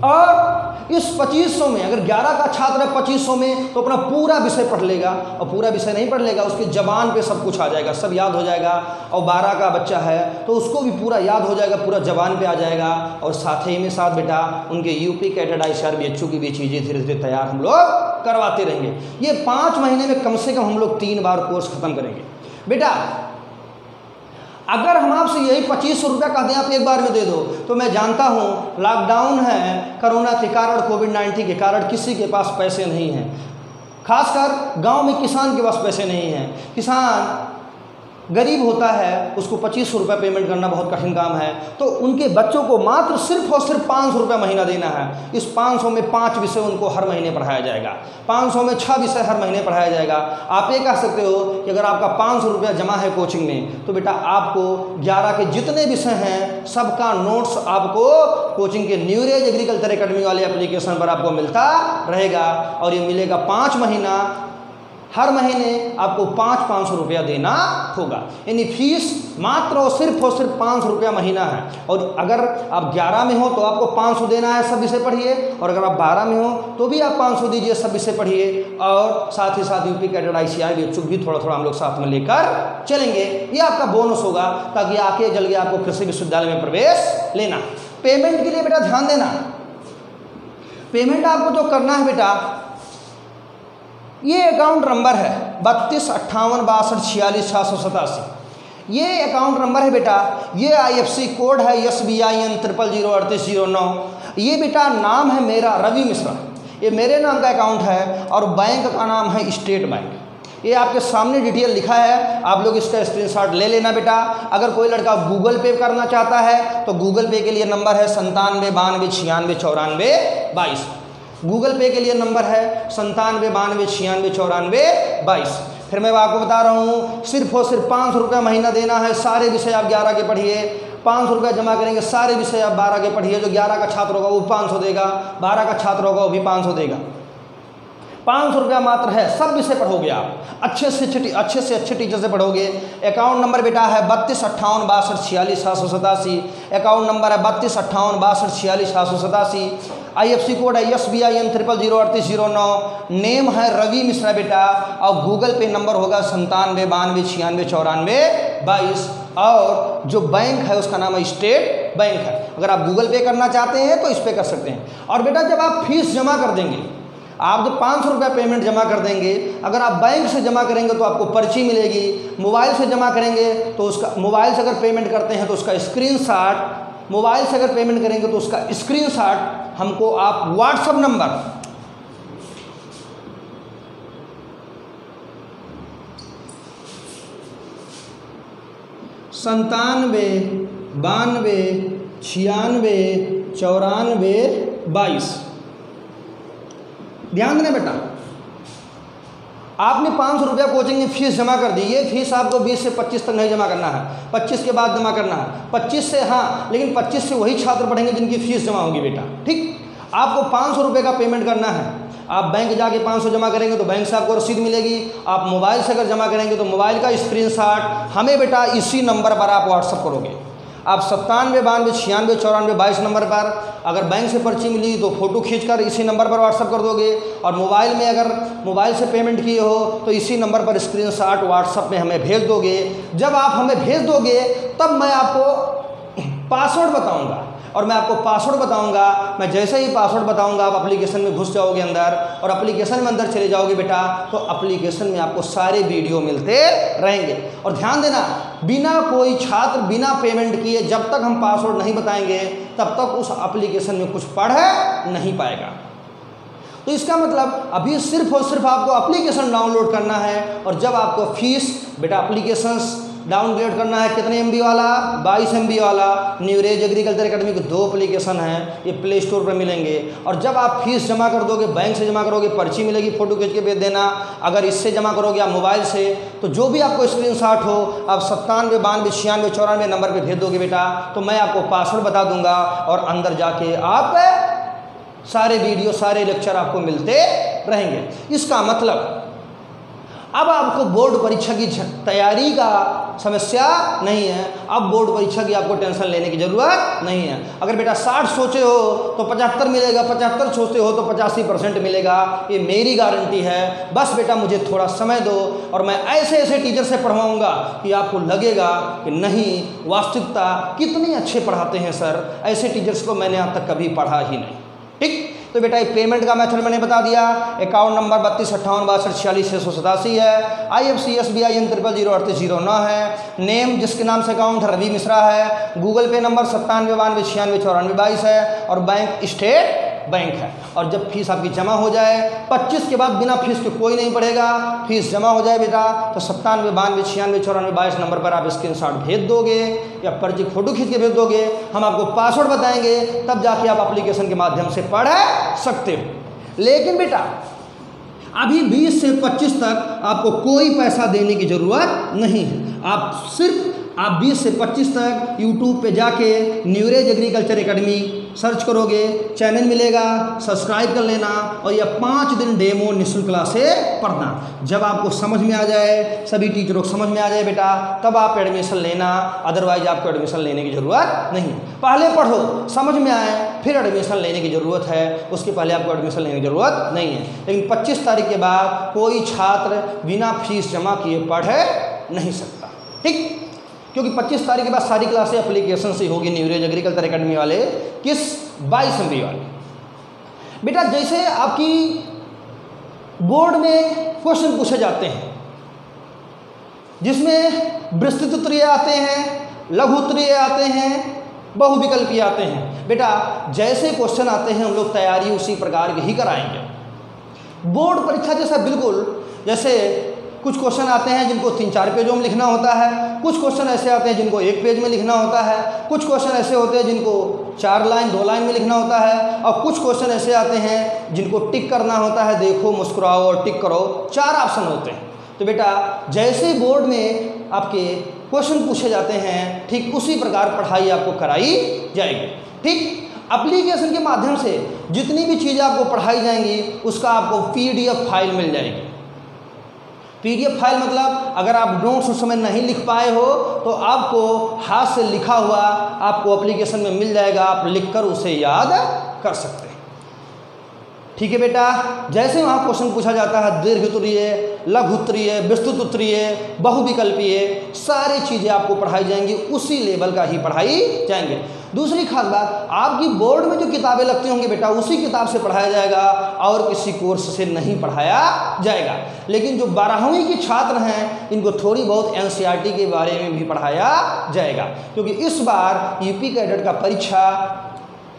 Speaker 1: और इस 2500 में, अगर 11 का छात्र है 2500 में तो अपना पूरा विषय पढ़ लेगा, और पूरा विषय नहीं पढ़ लेगा, उसके जबान पे सब कुछ आ जाएगा, सब याद हो जाएगा, और 12 का बच्चा है तो उसको भी पूरा याद हो जाएगा, पूरा जबान पे आ जाएगा, और साथ ही में साथ बेटा, उनके यूपी कैटेड आई सी की भी चीज़ें धीरे धीरे तैयार हम लोग करवाते रहेंगे। ये पाँच महीने में कम से कम हम लोग तीन बार कोर्स ख़त्म करेंगे। बेटा अगर हम आपसे यही पच्चीस सौ रुपया कहते हैं आप एक बार में दे दो। तो मैं जानता हूँ लॉकडाउन है कोरोना के कारण कोविड नाइन्टीन के कारण किसी के पास पैसे नहीं हैं। खासकर गाँव में किसान के पास पैसे नहीं हैं। किसान गरीब होता है, उसको पच्चीस सौ रुपये पेमेंट करना बहुत कठिन काम है। तो उनके बच्चों को मात्र सिर्फ़ और सिर्फ़ पाँच सौ रुपये महीना देना है। इस पाँच सौ में पाँच विषय उनको हर महीने पढ़ाया जाएगा। पाँच सौ में छः विषय हर महीने पढ़ाया जाएगा। आप ये कह सकते हो कि अगर आपका पाँच सौ रुपया जमा है कोचिंग में तो बेटा आपको ग्यारह के जितने विषय हैं, सबका नोट्स आपको कोचिंग के न्यूरेज एग्रीकल्चर अकेडमी वाले एप्लीकेशन पर आपको मिलता रहेगा। और ये मिलेगा पाँच महीना हर महीने आपको पाँच पाँच सौ रुपया देना होगा। यानी फ़ीस मात्र और सिर्फ़ और सिर्फ़ पाँच सौ रुपया महीना है। और अगर आप ग्यारह में हो तो आपको पाँच सौ देना है, सब विषय पढ़िए। और अगर आप बारह में हो तो भी आप पाँच सौ दीजिए, सब विषय पढ़िए। और साथ ही साथ यूपी कैडेट आई सी आई भी थोड़ा थोड़ा हम लोग साथ में लेकर चलेंगे। ये आपका बोनस होगा ताकि आके जल्दी आपको कृषि विश्वविद्यालय में प्रवेश लेना। पेमेंट के लिए बेटा ध्यान देना। पेमेंट आपको जो करना है बेटा ये अकाउंट नंबर है बत्तीस अट्ठावन बासठ छियालीस छः सौ सतासी। ये अकाउंट नंबर है बेटा, ये आईएफसी कोड है S B I N triple zero अड़तीस ज़ीरो नौ। ये बेटा नाम है मेरा रवि मिश्रा। ये मेरे नाम का अकाउंट है और बैंक का नाम है स्टेट बैंक। ये आपके सामने डिटेल लिखा है, आप लोग इसका स्क्रीनशॉट ले लेना बेटा। अगर कोई लड़का गूगल पे करना चाहता है तो गूगल पे के लिए नंबर है संतानवे बानवे छियानवे चौरानवे बाईस। गूगल पे के लिए नंबर है संतानवे बानवे छियानवे चौरानवे बाईस। फिर मैं आपको बता रहा हूँ, सिर्फ़ और सिर्फ़ पाँच सौ रुपये महीना देना है, सारे विषय आप ग्यारह के पढ़िए। पाँच सौ रुपये जमा करेंगे, सारे विषय आप बारह के पढ़िए, जो ग्यारह का छात्र होगा वो पाँच सौ देगा, बारह का छात्र होगा वो भी पाँच सौ देगा। पाँच सौ रुपया मात्र है, सब विषय पढ़ोगे आप। अच्छे से अच्छे अच्छे से अच्छे टीचर से पढ़ोगे। अकाउंट नंबर बेटा है बत्तीस अट्ठावन बासठ छियालीस सात सौ सतासी। अकाउंट नंबर है बत्तीस अट्ठावन बासठ छियालीस सात सौ सतासी। आई एफ़ सी कोड है S B I N triple zero अड़तीस ज़ीरो नौ। नेम है रवि मिश्रा बेटा। और गूगल पे नंबर होगा संतानवे बानवे, छियानवे, चौरानवे, बाईस। और जो बैंक है उसका नाम है स्टेट बैंक है। अगर आप गूगल पे करना चाहते हैं तो इस पर कर सकते हैं। और बेटा जब आप फ़ीस जमा कर देंगे आप जब पाँच सौ रुपया पेमेंट जमा कर देंगे, अगर आप बैंक से जमा करेंगे तो आपको पर्ची मिलेगी मोबाइल से जमा करेंगे तो उसका मोबाइल से अगर पेमेंट करते हैं तो उसका स्क्रीनशॉट मोबाइल से अगर पेमेंट करेंगे तो उसका स्क्रीनशॉट हमको आप व्हाट्सअप नंबर संतानवे बानवे, छियानवे, चौरानवे, बाईस। ध्यान देना बेटा। आपने पाँच सौ रुपया कोचिंग में फ़ीस जमा कर दी, ये फ़ीस आपको बीस से पच्चीस तक नहीं जमा करना है। पच्चीस के बाद जमा करना है। पच्चीस से हाँ लेकिन पच्चीस से वही छात्र पढ़ेंगे जिनकी फ़ीस जमा होगी बेटा, ठीक? आपको पाँच सौ रुपये का पेमेंट करना है। आप बैंक जाके पाँच सौ जमा करेंगे तो बैंक से आपको रसीद मिलेगी। आप मोबाइल से अगर जमा करेंगे तो मोबाइल का स्क्रीनशॉट हमें बेटा इसी नंबर पर आप व्हाट्सअप करोगे। आप सत्तानवे, बानवे, छियानवे, चौरानवे, बाईस नंबर पर अगर बैंक से पर्ची मिली तो फ़ोटो खींचकर इसी नंबर पर व्हाट्सअप कर दोगे और मोबाइल में अगर मोबाइल से पेमेंट किए हो तो इसी नंबर पर स्क्रीन शॉट व्हाट्सअप में हमें भेज दोगे। जब आप हमें भेज दोगे, तब मैं आपको पासवर्ड बताऊँगा। और मैं आपको पासवर्ड बताऊँगा। मैं जैसे ही पासवर्ड बताऊँगा, आप एप्लीकेशन में घुस जाओगे अंदर और एप्लीकेशन में अंदर चले जाओगे बेटा तो एप्लीकेशन में आपको सारे वीडियो मिलते रहेंगे। और ध्यान देना, बिना कोई छात्र, बिना पेमेंट किए जब तक हम पासवर्ड नहीं बताएँगे, तब तक उस एप्लीकेशन में कुछ पढ़ नहीं पाएगा। तो इसका मतलब अभी सिर्फ़ और सिर्फ़ आपको एप्लीकेशन डाउनलोड करना है और जब आपको फ़ीस बेटा एप्लीकेशंस डाउनग्रेड करना है कितने एमबी वाला? बाईस एम वाला। न्यूरेज एग्रीकल्चर अकेडमी के दो एप्लीकेशन हैं, ये प्ले स्टोर पर मिलेंगे। और जब आप फ़ीस जमा कर दोगे बैंक से जमा करोगे, पर्ची मिलेगी फ़ोटो खींच के भेज देना। अगर इससे जमा करोगे आप मोबाइल से तो जो भी आपको स्क्रीन हो, आप सत्तानवे, बानवे, छियानवे, चौरानवे नंबर पर भेज दोगे बेटा। तो मैं आपको पासवर्ड बता दूँगा और अंदर जाके आप सारे वीडियो सारे लेक्चर आपको मिलते रहेंगे। इसका मतलब अब आपको बोर्ड परीक्षा की तैयारी का समस्या नहीं है। अब बोर्ड परीक्षा की आपको टेंशन लेने की ज़रूरत नहीं है। अगर बेटा साठ सोचे हो तो पचहत्तर मिलेगा, पचहत्तर सोचते हो तो पचासी परसेंट मिलेगा। ये मेरी गारंटी है। बस बेटा मुझे थोड़ा समय दो और मैं ऐसे ऐसे टीचर से पढ़वाऊँगा कि आपको लगेगा कि नहीं, वास्तविकता कितने अच्छे पढ़ाते हैं, सर। ऐसे टीचर्स को मैंने अब तक कभी पढ़ा ही नहीं। ठीक? तो बेटा, एक पेमेंट का मेथड मैंने बता दिया। अकाउंट नंबर बत्तीस अट्ठावन बासठ छियालीस छः सौ सतासी है। I F C S B I N triple zero अड़तीस ज़ीरो नौ है। नेम जिसके नाम से अकाउंट रवि मिश्रा है। गूगल पे नंबर सत्तानवे बानवे छियानवे चौरानवे बाईस है। और बैंक स्टेट बैंक है। और जब फ़ीस आपकी जमा हो जाए 25 के बाद बिना फ़ीस के कोई नहीं पढ़ेगा फ़ीस जमा हो जाए बेटा तो सत्तानवे, बानवे, छियानवे, चौरानवे, बाईस नंबर पर आप स्क्रीन शॉट भेज दोगे या पर्ची फ़ोटो खींच के भेज दोगे। हम आपको पासवर्ड बताएँगे, तब जाके आप अप्लीकेशन के माध्यम से पढ़ सकते हो। लेकिन बेटा, अभी 20 से 25 तक आपको कोई पैसा देने की ज़रूरत नहीं है। आप सिर्फ़ आप 20 से 25 तक यूट्यूब पे जाके new rays agriculture academy search करोगे चैनल मिलेगा सब्सक्राइब कर लेना और यह पाँच दिन डेमो निःशुल्क क्लास से पढ़ना। जब आपको समझ में आ जाए, सभी टीचरों को समझ में आ जाए बेटा, तब आप एडमिशन लेना अदरवाइज़ आपको एडमिशन लेने की ज़रूरत नहीं पहले पढ़ो, समझ में आए, फिर एडमिशन लेने की ज़रूरत है, उसके पहले आपको एडमिशन लेने की ज़रूरत नहीं है। लेकिन पच्चीस तारीख के बाद कोई छात्र बिना फ़ीस जमा किए पढ़ नहीं सकता। ठीक? क्योंकि 25 तारीख के बाद सारी क्लासें एप्लीकेशन से होगी न्यूरेज एग्रीकल्चर अकेडमी वाले किस बाईस एम वाले। बेटा, जैसे आपकी बोर्ड में क्वेश्चन पूछे जाते हैं, जिसमें विस्तृत उत्तरीय आते हैं लघु उत्तरीय आते हैं, बहुविकल्पीय आते हैं। बेटा, जैसे क्वेश्चन आते हैं, हम लोग तैयारी उसी प्रकार की ही कराएँगे। बोर्ड परीक्षा जैसा बिल्कुल, जैसे कुछ क्वेश्चन आते हैं जिनको तीन चार पेजों में लिखना होता है, कुछ क्वेश्चन ऐसे आते हैं जिनको एक पेज में लिखना होता है, कुछ क्वेश्चन ऐसे होते हैं जिनको चार लाइन दो लाइन में लिखना होता है, और कुछ क्वेश्चन ऐसे आते हैं जिनको टिक करना होता है, देखो, मुस्कुराओ और टिक करो, चार ऑप्शन होते हैं। तो बेटा, जैसे बोर्ड में आपके क्वेश्चन पूछे जाते हैं, ठीक उसी प्रकार पढ़ाई आपको कराई जाएगी। ठीक अप्लीकेशन के माध्यम से जितनी भी चीज़ें आपको पढ़ाई जाएँगी, उसका आपको पीडीएफ फ़ाइल मिल जाएगी। पीडीएफ फ़ाइल मतलब अगर आप नोट्स उस समय नहीं लिख पाए हो तो आपको हाथ से लिखा हुआ आपको एप्लीकेशन में मिल जाएगा। आप लिखकर उसे याद कर सकते हैं। ठीक है बेटा? जैसे वहाँ क्वेश्चन पूछा जाता है दीर्घ उत्तरीय लघु उत्तरीय विस्तृत उत्तरीय बहुविकल्पीय, सारी चीज़ें आपको पढ़ाई जाएँगी, उसी लेवल का ही पढ़ाई जाएँगे। दूसरी खास बात, आपकी बोर्ड में जो किताबें लगती होंगी बेटा, उसी किताब से पढ़ाया जाएगा और किसी कोर्स से नहीं पढ़ाया जाएगा। लेकिन जो बारहवीं के छात्र हैं, इनको थोड़ी बहुत एन e के बारे में भी पढ़ाया जाएगा। क्योंकि इस बार यूपी कैडेट का परीक्षा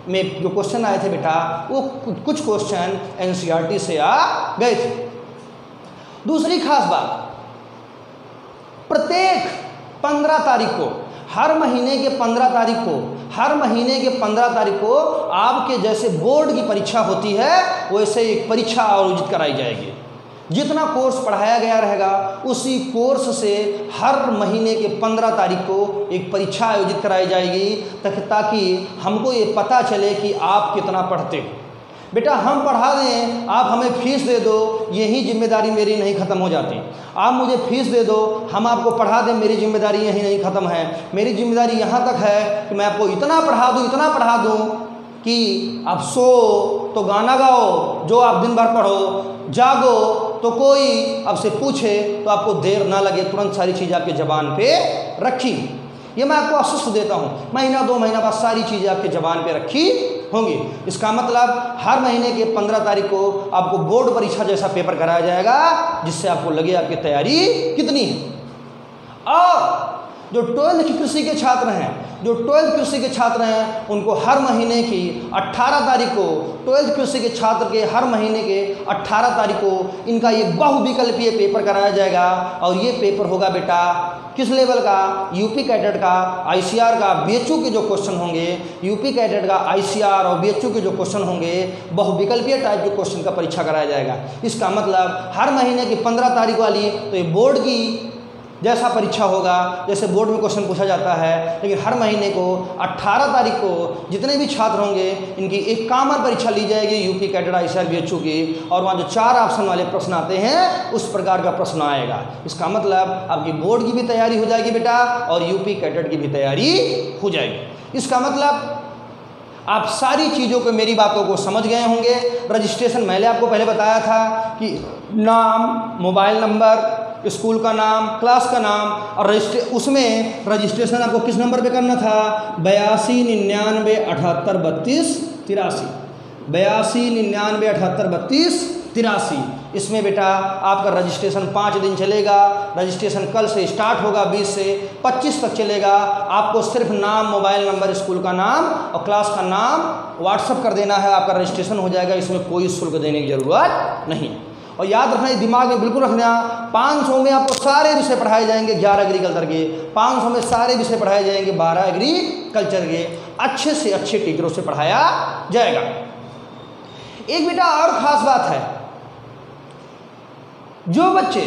Speaker 1: में जो क्वेश्चन आए थे बेटा, वो कुछ क्वेश्चन एन e से आ गए थे। दूसरी खास बात, प्रत्येक पंद्रह तारीख को हर महीने के पंद्रह तारीख को, हर महीने के पंद्रह तारीख को आपके जैसे बोर्ड की परीक्षा होती है, वैसे एक परीक्षा आयोजित कराई जाएगी। जितना कोर्स पढ़ाया गया रहेगा, उसी कोर्स से हर महीने के पंद्रह तारीख को एक परीक्षा आयोजित कराई जाएगी, ताकि हमको ये पता चले कि आप कितना पढ़ते हो। बेटा हम पढ़ा दें, आप हमें फ़ीस दे दो, यही ज़िम्मेदारी मेरी नहीं ख़त्म हो जाती। आप मुझे फ़ीस दे दो, हम आपको पढ़ा दें, मेरी ज़िम्मेदारी यही नहीं ख़त्म है। मेरी ज़िम्मेदारी यहाँ तक है कि मैं आपको इतना पढ़ा दूँ, इतना पढ़ा दूँ कि आप सो तो गाना गाओ, जो आप दिन भर पढ़ो, जागो तो कोई आपसे पूछे तो आपको देर ना लगे, तुरंत सारी चीज़ आपके ज़बान पे रखी। ये मैं आपको आश्वस्त देता हूँ, महीना दो महीना बाद सारी चीज़ें आपके ज़बान पे रखी होंगी। इसका मतलब हर महीने के पंद्रह तारीख को आपको बोर्ड परीक्षा जैसा पेपर कराया जाएगा, जिससे आपको लगे आपकी तैयारी कितनी है। और जो ट्वेल्थ कृषि के छात्र हैं, जो ट्वेल्थ कृषि के छात्र हैं, उनको हर महीने की 18 तारीख को, ट्वेल्थ कृषि के छात्र के हर महीने के 18 तारीख को इनका ये बहुविकल्पीय पेपर कराया जाएगा। और ये पेपर होगा बेटा किस लेवल का? यूपी कैडेट का आईसीआर का बीएचयू के जो क्वेश्चन होंगे यूपी कैडेट का आईसीआर और बीएचयू के जो क्वेश्चन होंगे, बहुविकल्पीय टाइप के क्वेश्चन का परीक्षा कराया जाएगा। इसका मतलब हर महीने की पंद्रह तारीख वाली तो ये बोर्ड की जैसा परीक्षा होगा, जैसे बोर्ड में क्वेश्चन पूछा जाता है, लेकिन हर महीने को 18 तारीख को जितने भी छात्र होंगे, इनकी एक कामन परीक्षा ली जाएगी यूपी कैडेट आई सी की, और वहाँ जो चार ऑप्शन वाले प्रश्न आते हैं, उस प्रकार का प्रश्न आएगा। इसका मतलब आपकी बोर्ड की भी तैयारी हो जाएगी बेटा, और यूपी कैडेट की भी तैयारी हो जाएगी। इसका मतलब आप सारी चीज़ों को, मेरी बातों को समझ गए होंगे। रजिस्ट्रेशन, मैंने आपको पहले बताया था कि नाम, मोबाइल नंबर स्कूल का नाम, क्लास का नाम और रजिस्ट्रे, उसमें रजिस्ट्रेशन आपको किस नंबर पे करना था? बयासी निन्यानवे अठहत्तर बत्तीस तिरासी। बयासी निन्यानवे अठहत्तर बत्तीस तिरासी। इसमें बेटा आपका रजिस्ट्रेशन पाँच दिन चलेगा, रजिस्ट्रेशन कल से स्टार्ट होगा बीस से पच्चीस तक चलेगा। आपको सिर्फ़ नाम, मोबाइल नंबर, स्कूल का नाम और क्लास का नाम व्हाट्सअप कर देना है, आपका रजिस्ट्रेशन हो जाएगा। इसमें कोई शुल्क देने की ज़रूरत नहीं। और याद रखना दिमाग में बिल्कुल रखना, पाँच सौ में आपको सारे विषय पढ़ाए जाएँगे ग्यारह एग्रीकल्चर के। पाँच सौ में सारे विषय पढ़ाए जाएँगे बारह एग्रीकल्चर के। अच्छे से अच्छे टीचरों से पढ़ाया जाएगा। एक बेटा और ख़ास बात है, जो बच्चे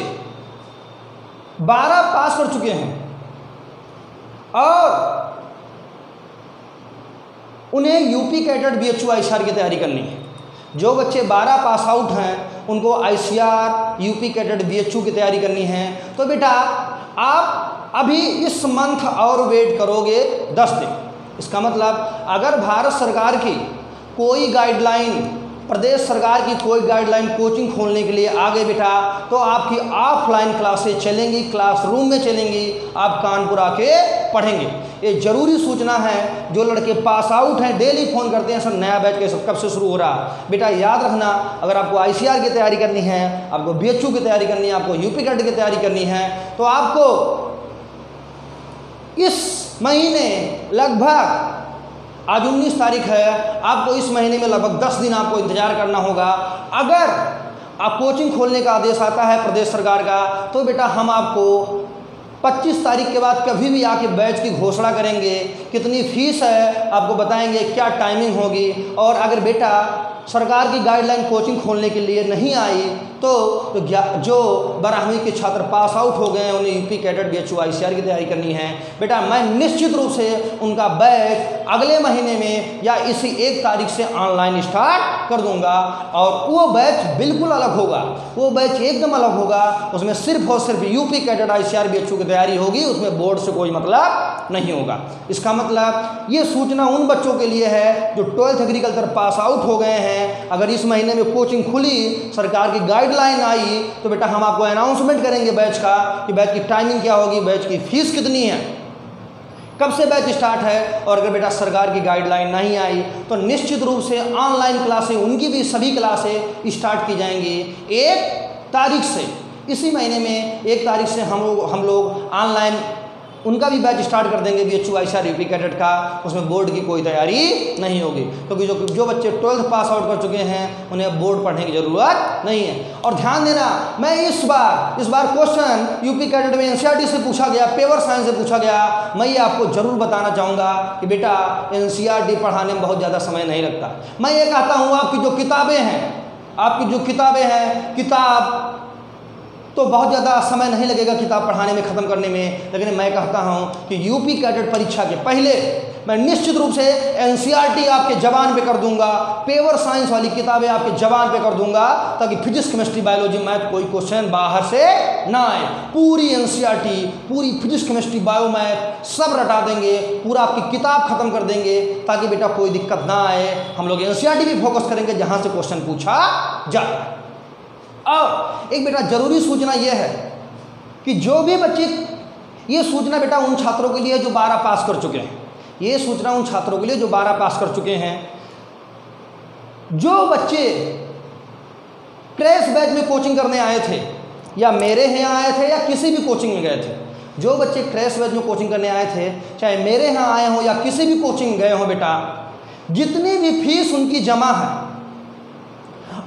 Speaker 1: बारह पास कर चुके हैं और उन्हें UP cadet B H I की तैयारी करनी है जो बच्चे 12 पास आउट हैं, उनको I UP cadet B H की तैयारी करनी है। तो बेटा, आप अभी इस मंथ और वेट करोगे दस दिन। इसका मतलब अगर भारत सरकार की कोई गाइडलाइन प्रदेश सरकार की कोई गाइडलाइन कोचिंग खोलने के लिए आगे बिठा तो आपकी ऑफलाइन क्लासेस चलेंगी क्लासरूम में चलेंगी, आप कानपुर आके पढ़ेंगे। ये ज़रूरी सूचना है, जो लड़के पास आउट हैं डेली फ़ोन करते हैं सर नया बैच के सब कब से शुरू हो रहा। है बेटा, याद रखना, अगर आपको आईसीआर की तैयारी करनी है, आपको बीएचयू की तैयारी करनी है, आपको यूपी कैट की तैयारी करनी है तो आपको इस महीने लगभग आज 19 तारीख है, आपको इस महीने में लगभग 10 दिन आपको इंतज़ार करना होगा। अगर आप कोचिंग खोलने का आदेश आता है प्रदेश सरकार का तो बेटा हम आपको 25 तारीख के बाद कभी भी आके बैच की घोषणा करेंगे। कितनी फ़ीस है, आपको बताएँगे क्या टाइमिंग होगी। और अगर बेटा सरकार की गाइडलाइन कोचिंग खोलने के लिए नहीं आई तो, जो बारहवीं के छात्र पास आउट हो गए हैं उन्हें यूपी कैडेट बी एच की तैयारी करनी है। बेटा मैं निश्चित रूप से उनका बैच अगले महीने में या इसी एक तारीख से ऑनलाइन स्टार्ट कर दूँगा और वो बैच बिल्कुल अलग होगा। वो बैच एकदम अलग होगा। उसमें सिर्फ़ और सिर्फ़ यूपी कैडेट आई सी की तैयारी होगी। उसमें बोर्ड से कोई मतलब नहीं होगा। इसका मतलब ये सूचना उन बच्चों के लिए है जो ट्वेल्थ एग्रीकल्चर पास आउट हो गए हैं। अगर इस महीने में कोचिंग खुली सरकार की गाइड गाइडलाइन आई तो बेटा हम आपको अनाउंसमेंट करेंगे बैच का कि बैच की टाइमिंग क्या होगी, बैच की फ़ीस कितनी है। कब से बैच स्टार्ट है और अगर बेटा सरकार की गाइडलाइन नहीं आई तो निश्चित रूप से ऑनलाइन क्लासें उनकी भी सभी क्लासें स्टार्ट की जाएँगी एक तारीख से। इसी महीने में एक तारीख से हम लोग हम लोग ऑनलाइन उनका भी बैच स्टार्ट कर देंगे B H U I C R U P cadet का उसमें बोर्ड की कोई तैयारी नहीं होगी। क्योंकि जो जो बच्चे ट्वेल्थ पास आउट कर चुके हैं, उन्हें बोर्ड पढ़ने की ज़रूरत नहीं है। और ध्यान देना, मैं इस बार इस बार क्वेश्चन यूपी कैडेट में एनसीईआरटी से पूछा गया पेवर साइंस से पूछा गया। मैं ये आपको ज़रूर बताना चाहूँगा कि बेटा एन पढ़ाने में बहुत ज़्यादा समय नहीं लगता। मैं ये कहता हूँ, आपकी जो किताबें हैं, आपकी जो किताबें हैं, किताब तो बहुत ज़्यादा समय नहीं लगेगा किताब पढ़ाने में, ख़त्म करने में। लेकिन मैं कहता हूँ कि यूपी कैडेट परीक्षा के पहले मैं निश्चित रूप से एनसीईआरटी आपके जवान पे कर दूँगा। पेवर साइंस वाली किताबें आपके जवान पे कर दूँगा, ताकि फिजिक्स, केमिस्ट्री, बायोलॉजी, मैथ कोई क्वेश्चन बाहर से ना आए। पूरी एनसीईआरटी पूरी फिजिक्स, केमिस्ट्री बायो मैथ सब रटा देंगे, पूरा आपकी किताब खत्म कर देंगे, ताकि बेटा कोई दिक्कत ना आए। हम लोग एन भी फोकस करेंगे जहाँ से क्वेश्चन पूछा जाए। और एक बेटा, ज़रूरी सूचना यह है कि जो भी बच्चे, ये सूचना बेटा उन छात्रों के लिए जो बारह पास कर चुके हैं। ये सूचना उन छात्रों के लिए जो बारह पास कर चुके हैं। जो बच्चे ट्रेस बैच में कोचिंग करने आए थे, या मेरे यहाँ आए थे, या किसी भी कोचिंग में गए थे, जो बच्चे ट्रेस बैच में कोचिंग करने आए थे, चाहे मेरे यहाँ आए हों या किसी भी कोचिंग गए हों बेटा, जितनी भी फ़ीस उनकी जमा है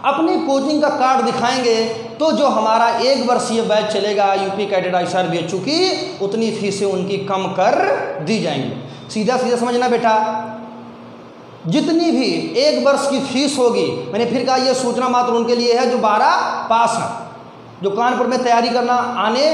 Speaker 1: अपनी कोचिंग का कार्ड दिखाएँगे तो जो हमारा एक वर्षीय बैच चलेगा यूपी कैडेट आई सर बी की, उतनी फीसें उनकी कम कर दी जाएँगी। सीधा सीधा समझना बेटा। जितनी भी एक वर्ष की फ़ीस होगी, मैंने फिर कहा यह सूचना मात्र उनके लिए है जो बारह पास हैं, जो कानपुर में तैयारी करना आने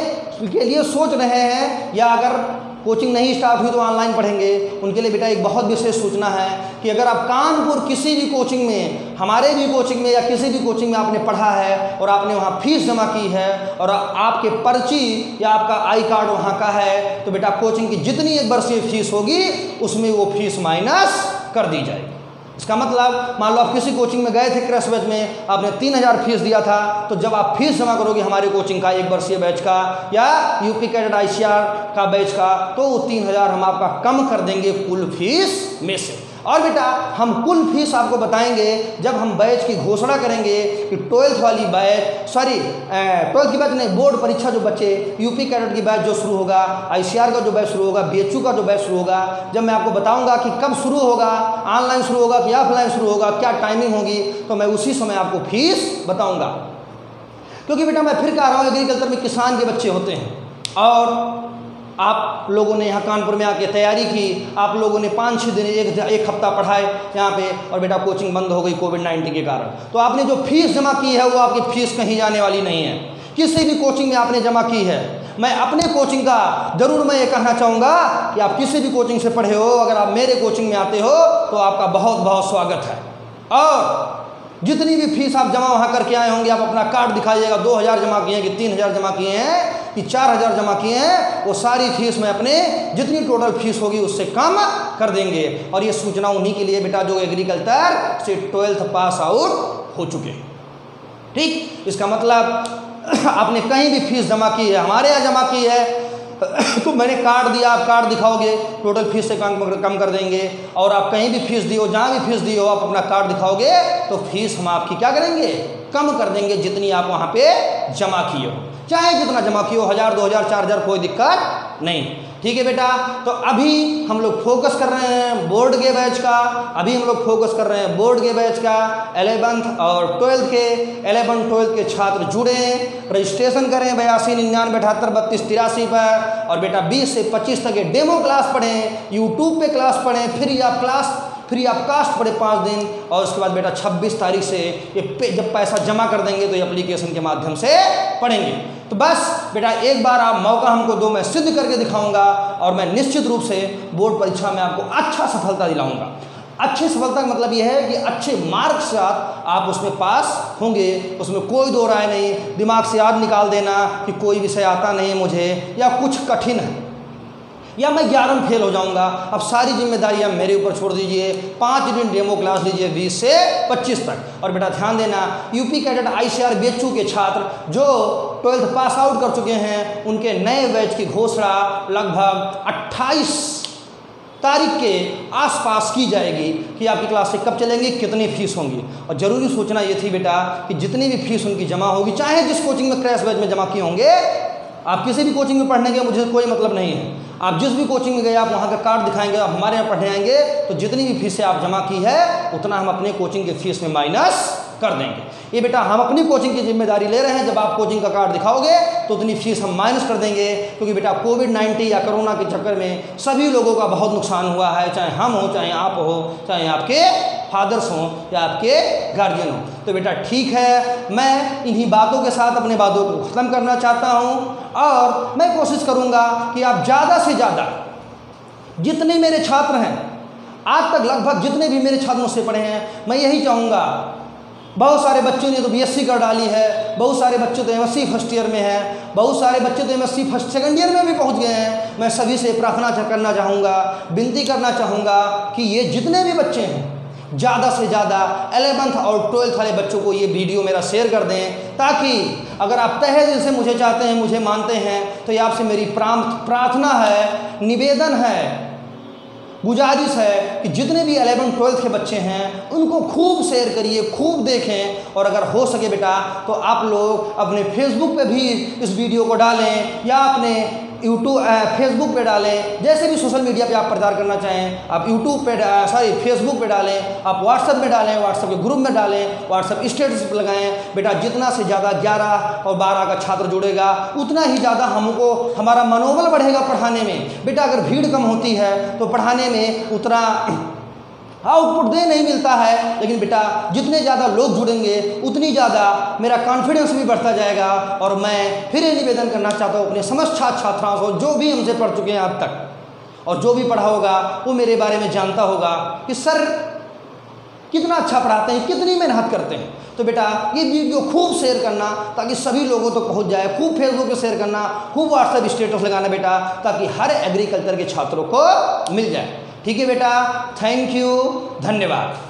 Speaker 1: के लिए सोच रहे हैं, या अगर कोचिंग नहीं स्टार्ट हुई तो ऑनलाइन पढ़ेंगे। उनके लिए बेटा एक बहुत विशेष सूचना है कि अगर आप कानपुर किसी भी कोचिंग में, हमारे भी कोचिंग में या किसी भी कोचिंग में आपने पढ़ा है और आपने वहाँ फ़ीस जमा की है और आपके पर्ची या आपका आई कार्ड वहाँ का है तो बेटा कोचिंग की जितनी एक वर्षीय फ़ीस होगी, उसमें वो फ़ीस माइनस कर दी जाएगी। इसका मतलब मान लो आप किसी कोचिंग में गए थे क्रैश बैच में, आपने तीन हज़ार फ़ीस दिया था तो जब आप फ़ीस जमा करोगे हमारे कोचिंग का, एक वर्षीय बैच का, या यूपी कैडेट आईसीआर का बैच का तो वो तीन हज़ार हम आपका कम कर देंगे कुल फ़ीस में से। और बेटा, हम कुल फ़ीस आपको बताएँगे जब हम बैच की घोषणा करेंगे कि ट्वेल्थ वाली बैच सॉरी ट्वेल्थ की बैच नहीं, बोर्ड परीक्षा जो बच्चे यूपी कैडेट की बैच जो शुरू होगा आईसीआर का जो बैच शुरू होगा बीएचयू का जो बैच शुरू होगा, जब मैं आपको बताऊँगा कि कब शुरू होगा ऑनलाइन शुरू होगा कि ऑफलाइन शुरू होगा, क्या टाइमिंग होगी तो मैं उसी समय आपको फ़ीस बताऊँगा। क्योंकि बेटा, मैं फिर कह रहा हूँ एग्रीकल्चर में किसान के बच्चे होते हैं, और आप लोगों ने यहाँ कानपुर में आके तैयारी की, आप लोगों ने पाँच छः दिन एक एक हफ़्ता पढ़ाए यहाँ पे, और बेटा कोचिंग बंद हो गई कोविड नाइन्टीन के कारण। तो आपने जो फ़ीस जमा की है, वो आपकी फ़ीस कहीं जाने वाली नहीं है। किसी भी कोचिंग में आपने जमा की है। मैं अपने कोचिंग का ज़रूर मैं ये कहना चाहूँगा कि आप किसी भी कोचिंग से पढ़े हो, अगर आप मेरे कोचिंग में आते हो तो आपका बहुत बहुत स्वागत है। और जितनी भी फ़ीस आप जमा वहाँ करके आए होंगे, आप अपना कार्ड दिखाइएगा, दो हज़ार जमा किए हैं कि तीन हज़ार जमा किए हैं, कि चार हज़ार जमा किए हैं, वो सारी फ़ीस में अपने जितनी टोटल फ़ीस होगी उससे कम कर देंगे। और ये सूचना उन्हीं के लिए बेटा, जो एग्रीकल्चर से ट्वेल्थ पास आउट हो चुके हैं। ठीक? इसका मतलब आपने कहीं भी फ़ीस जमा की है, हमारे यहाँ जमा की है तो मैंने कार्ड दिया, आप कार्ड दिखाओगे टोटल फ़ीस से कम कम कर देंगे। और आप कहीं भी फ़ीस दियो जहाँ भी फ़ीस दियो आप अपना कार्ड दिखाओगे तो फ़ीस हम आपकी क्या करेंगे? कम कर देंगे जितनी आप वहाँ पे जमा किए हो। चाहे जितना जमा किए हो, हज़ार, दो हज़ार, चार हज़ार, कोई दिक्कत नहीं। ठीक है बेटा? तो अभी हम लोग फोकस कर रहे हैं बोर्ड के बैच का। अभी हम लोग फोकस कर रहे हैं बोर्ड के बैच का। एलेवंथ और ट्वेल्थ के एलेवंथ ट्वेल्थ के छात्र जुड़े हैं। रजिस्ट्रेशन करें बयासी, निन्यानवे, अठहत्तर, बत्तीस, तिरासी पर। और बेटा बीस से पच्चीस तक के डेमो क्लास पढ़ें। यूट्यूब पे क्लास पढ़ें, फिर आप क्लास फ्री ऑफ़ कास्ट पड़े पाँच दिन और उसके बाद बेटा 26 तारीख से ये जब पैसा जमा कर देंगे तो ये अप्लीकेशन के माध्यम से पढ़ेंगे। तो बस बेटा एक बार आप मौका हमको दो, मैं सिद्ध करके दिखाऊँगा और मैं निश्चित रूप से बोर्ड परीक्षा में आपको अच्छा सफलता दिलाऊँगा। अच्छी सफलता का मतलब यह है कि अच्छे मार्क्स साथ आप उसमें पास होंगे, उसमें कोई दो राय नहीं, दिमाग से याद निकाल देना कि कोई विषय आता नहीं मुझे या कुछ कठिन है। या मैं ग्यारह में फेल हो जाऊँगा, अब सारी ज़िम्मेदारी आप मेरे ऊपर छोड़ दीजिए। पाँच दिन डेमो क्लास लीजिए, बीस से पच्चीस तक। और बेटा ध्यान देना UP cadet I C R के छात्र जो ट्वेल्थ पास आउट कर चुके हैं, उनके नए बैच की घोषणा लगभग अट्ठाईस तारीख के आसपास की जाएगी कि आपकी क्लास कब चलेंगी, कितनी फ़ीस होंगी। और ज़रूरी सूचना ये थी बेटा कि जितनी भी फ़ीस उनकी जमा होगी, चाहे जिस कोचिंग में क्रैश बैच में जमा किए होंगे, आप किसी भी कोचिंग में पढ़ने के मुझे कोई मतलब नहीं है। आप जिस भी कोचिंग में गए, आप वहाँ का कार्ड दिखाएँगे, आप हमारे यहाँ पढ़ने आएँगे तो जितनी भी फीसें आप जमा की है, उतना हम अपने कोचिंग के फ़ीस में माइनस कर देंगे। ये बेटा, हम अपनी कोचिंग की ज़िम्मेदारी ले रहे हैं, जब आप कोचिंग का कार्ड दिखाओगे तो उतनी फ़ीस हम माइनस कर देंगे, क्योंकि बेटा कोविड नाइन्टीन या कोरोना के चक्कर में सभी लोगों का बहुत नुकसान हुआ है, चाहे हम हो, चाहे आप हो, चाहे आपके फादर्स हों या आपके गार्जियन हों। तो बेटा ठीक है, मैं इन्हीं बातों के साथ अपने बातों को ख़त्म करना चाहता हूँ और मैं कोशिश करूँगा कि आप ज़्यादा से ज़्यादा जितने मेरे छात्र हैं, आज तक लगभग जितने भी मेरे छात्र मुझसे पढ़े हैं, मैं यही चाहूँगा, बहुत सारे बच्चों ने तो बीएससी कर डाली है, बहुत सारे बच्चे तो एमएससी फ़र्स्ट ईयर में हैं, बहुत सारे बच्चे तो एमएससी फ़र्स्ट सेकंड ईयर में भी पहुँच गए हैं। मैं सभी से प्रार्थना करना चाहूँगा, विनती करना चाहूँगा कि ये जितने भी बच्चे हैं ज़्यादा से ज़्यादा एलेवंथ और ट्वेल्थ वाले बच्चों को ये वीडियो मेरा शेयर कर दें, ताकि अगर आप तहे दिल से मुझे चाहते हैं, मुझे मानते हैं तो ये आपसे मेरी प्रार्थना है, निवेदन है, गुजारिश है कि जितने भी अलेवन ट्वेल्थ के बच्चे हैं, उनको खूब शेयर करिए, खूब देखें, और अगर हो सके बेटा तो आप लोग अपने फेसबुक पे भी इस वीडियो को डालें, या अपने यूट्यूब फेसबुक पे डालें। जैसे भी सोशल मीडिया पे आप प्रचार करना चाहें, आप यूट्यूब पे सॉरी फेसबुक पे डालें, आप व्हाट्सअप में डालें व्हाट्सअप के ग्रुप में डालें व्हाट्सअप स्टेटस लगाएँ। बेटा, जितना से ज़्यादा ग्यारह और बारह का छात्र जुड़ेगा, उतना ही ज़्यादा हमको, हमारा मनोबल बढ़ेगा पढ़ाने में। बेटा, अगर भीड़ कम होती है तो पढ़ाने में उतना आउटपुट दे नहीं मिलता है। लेकिन बेटा, जितने ज़्यादा लोग जुड़ेंगे, उतनी ज़्यादा मेरा कॉन्फिडेंस भी बढ़ता जाएगा और मैं फिर ये निवेदन करना चाहता हूँ अपने समस्त छात्र छात्राओं को, जो भी हमसे पढ़ चुके हैं अब तक, और जो भी पढ़ा होगा, वो मेरे बारे में जानता होगा कि, सर, कितना अच्छा पढ़ाते हैं, कितनी मेहनत करते हैं? तो बेटा, ये वीडियो खूब शेयर करना ताकि सभी लोगों तक तो पहुँच जाए, खूब फेसबुक पे शेयर करना, खूब व्हाट्सएप स्टेटस लगाना बेटा, ताकि हर एग्रीकल्चर के छात्रों को मिल जाए। ठीक है बेटा? थैंक यू धन्यवाद.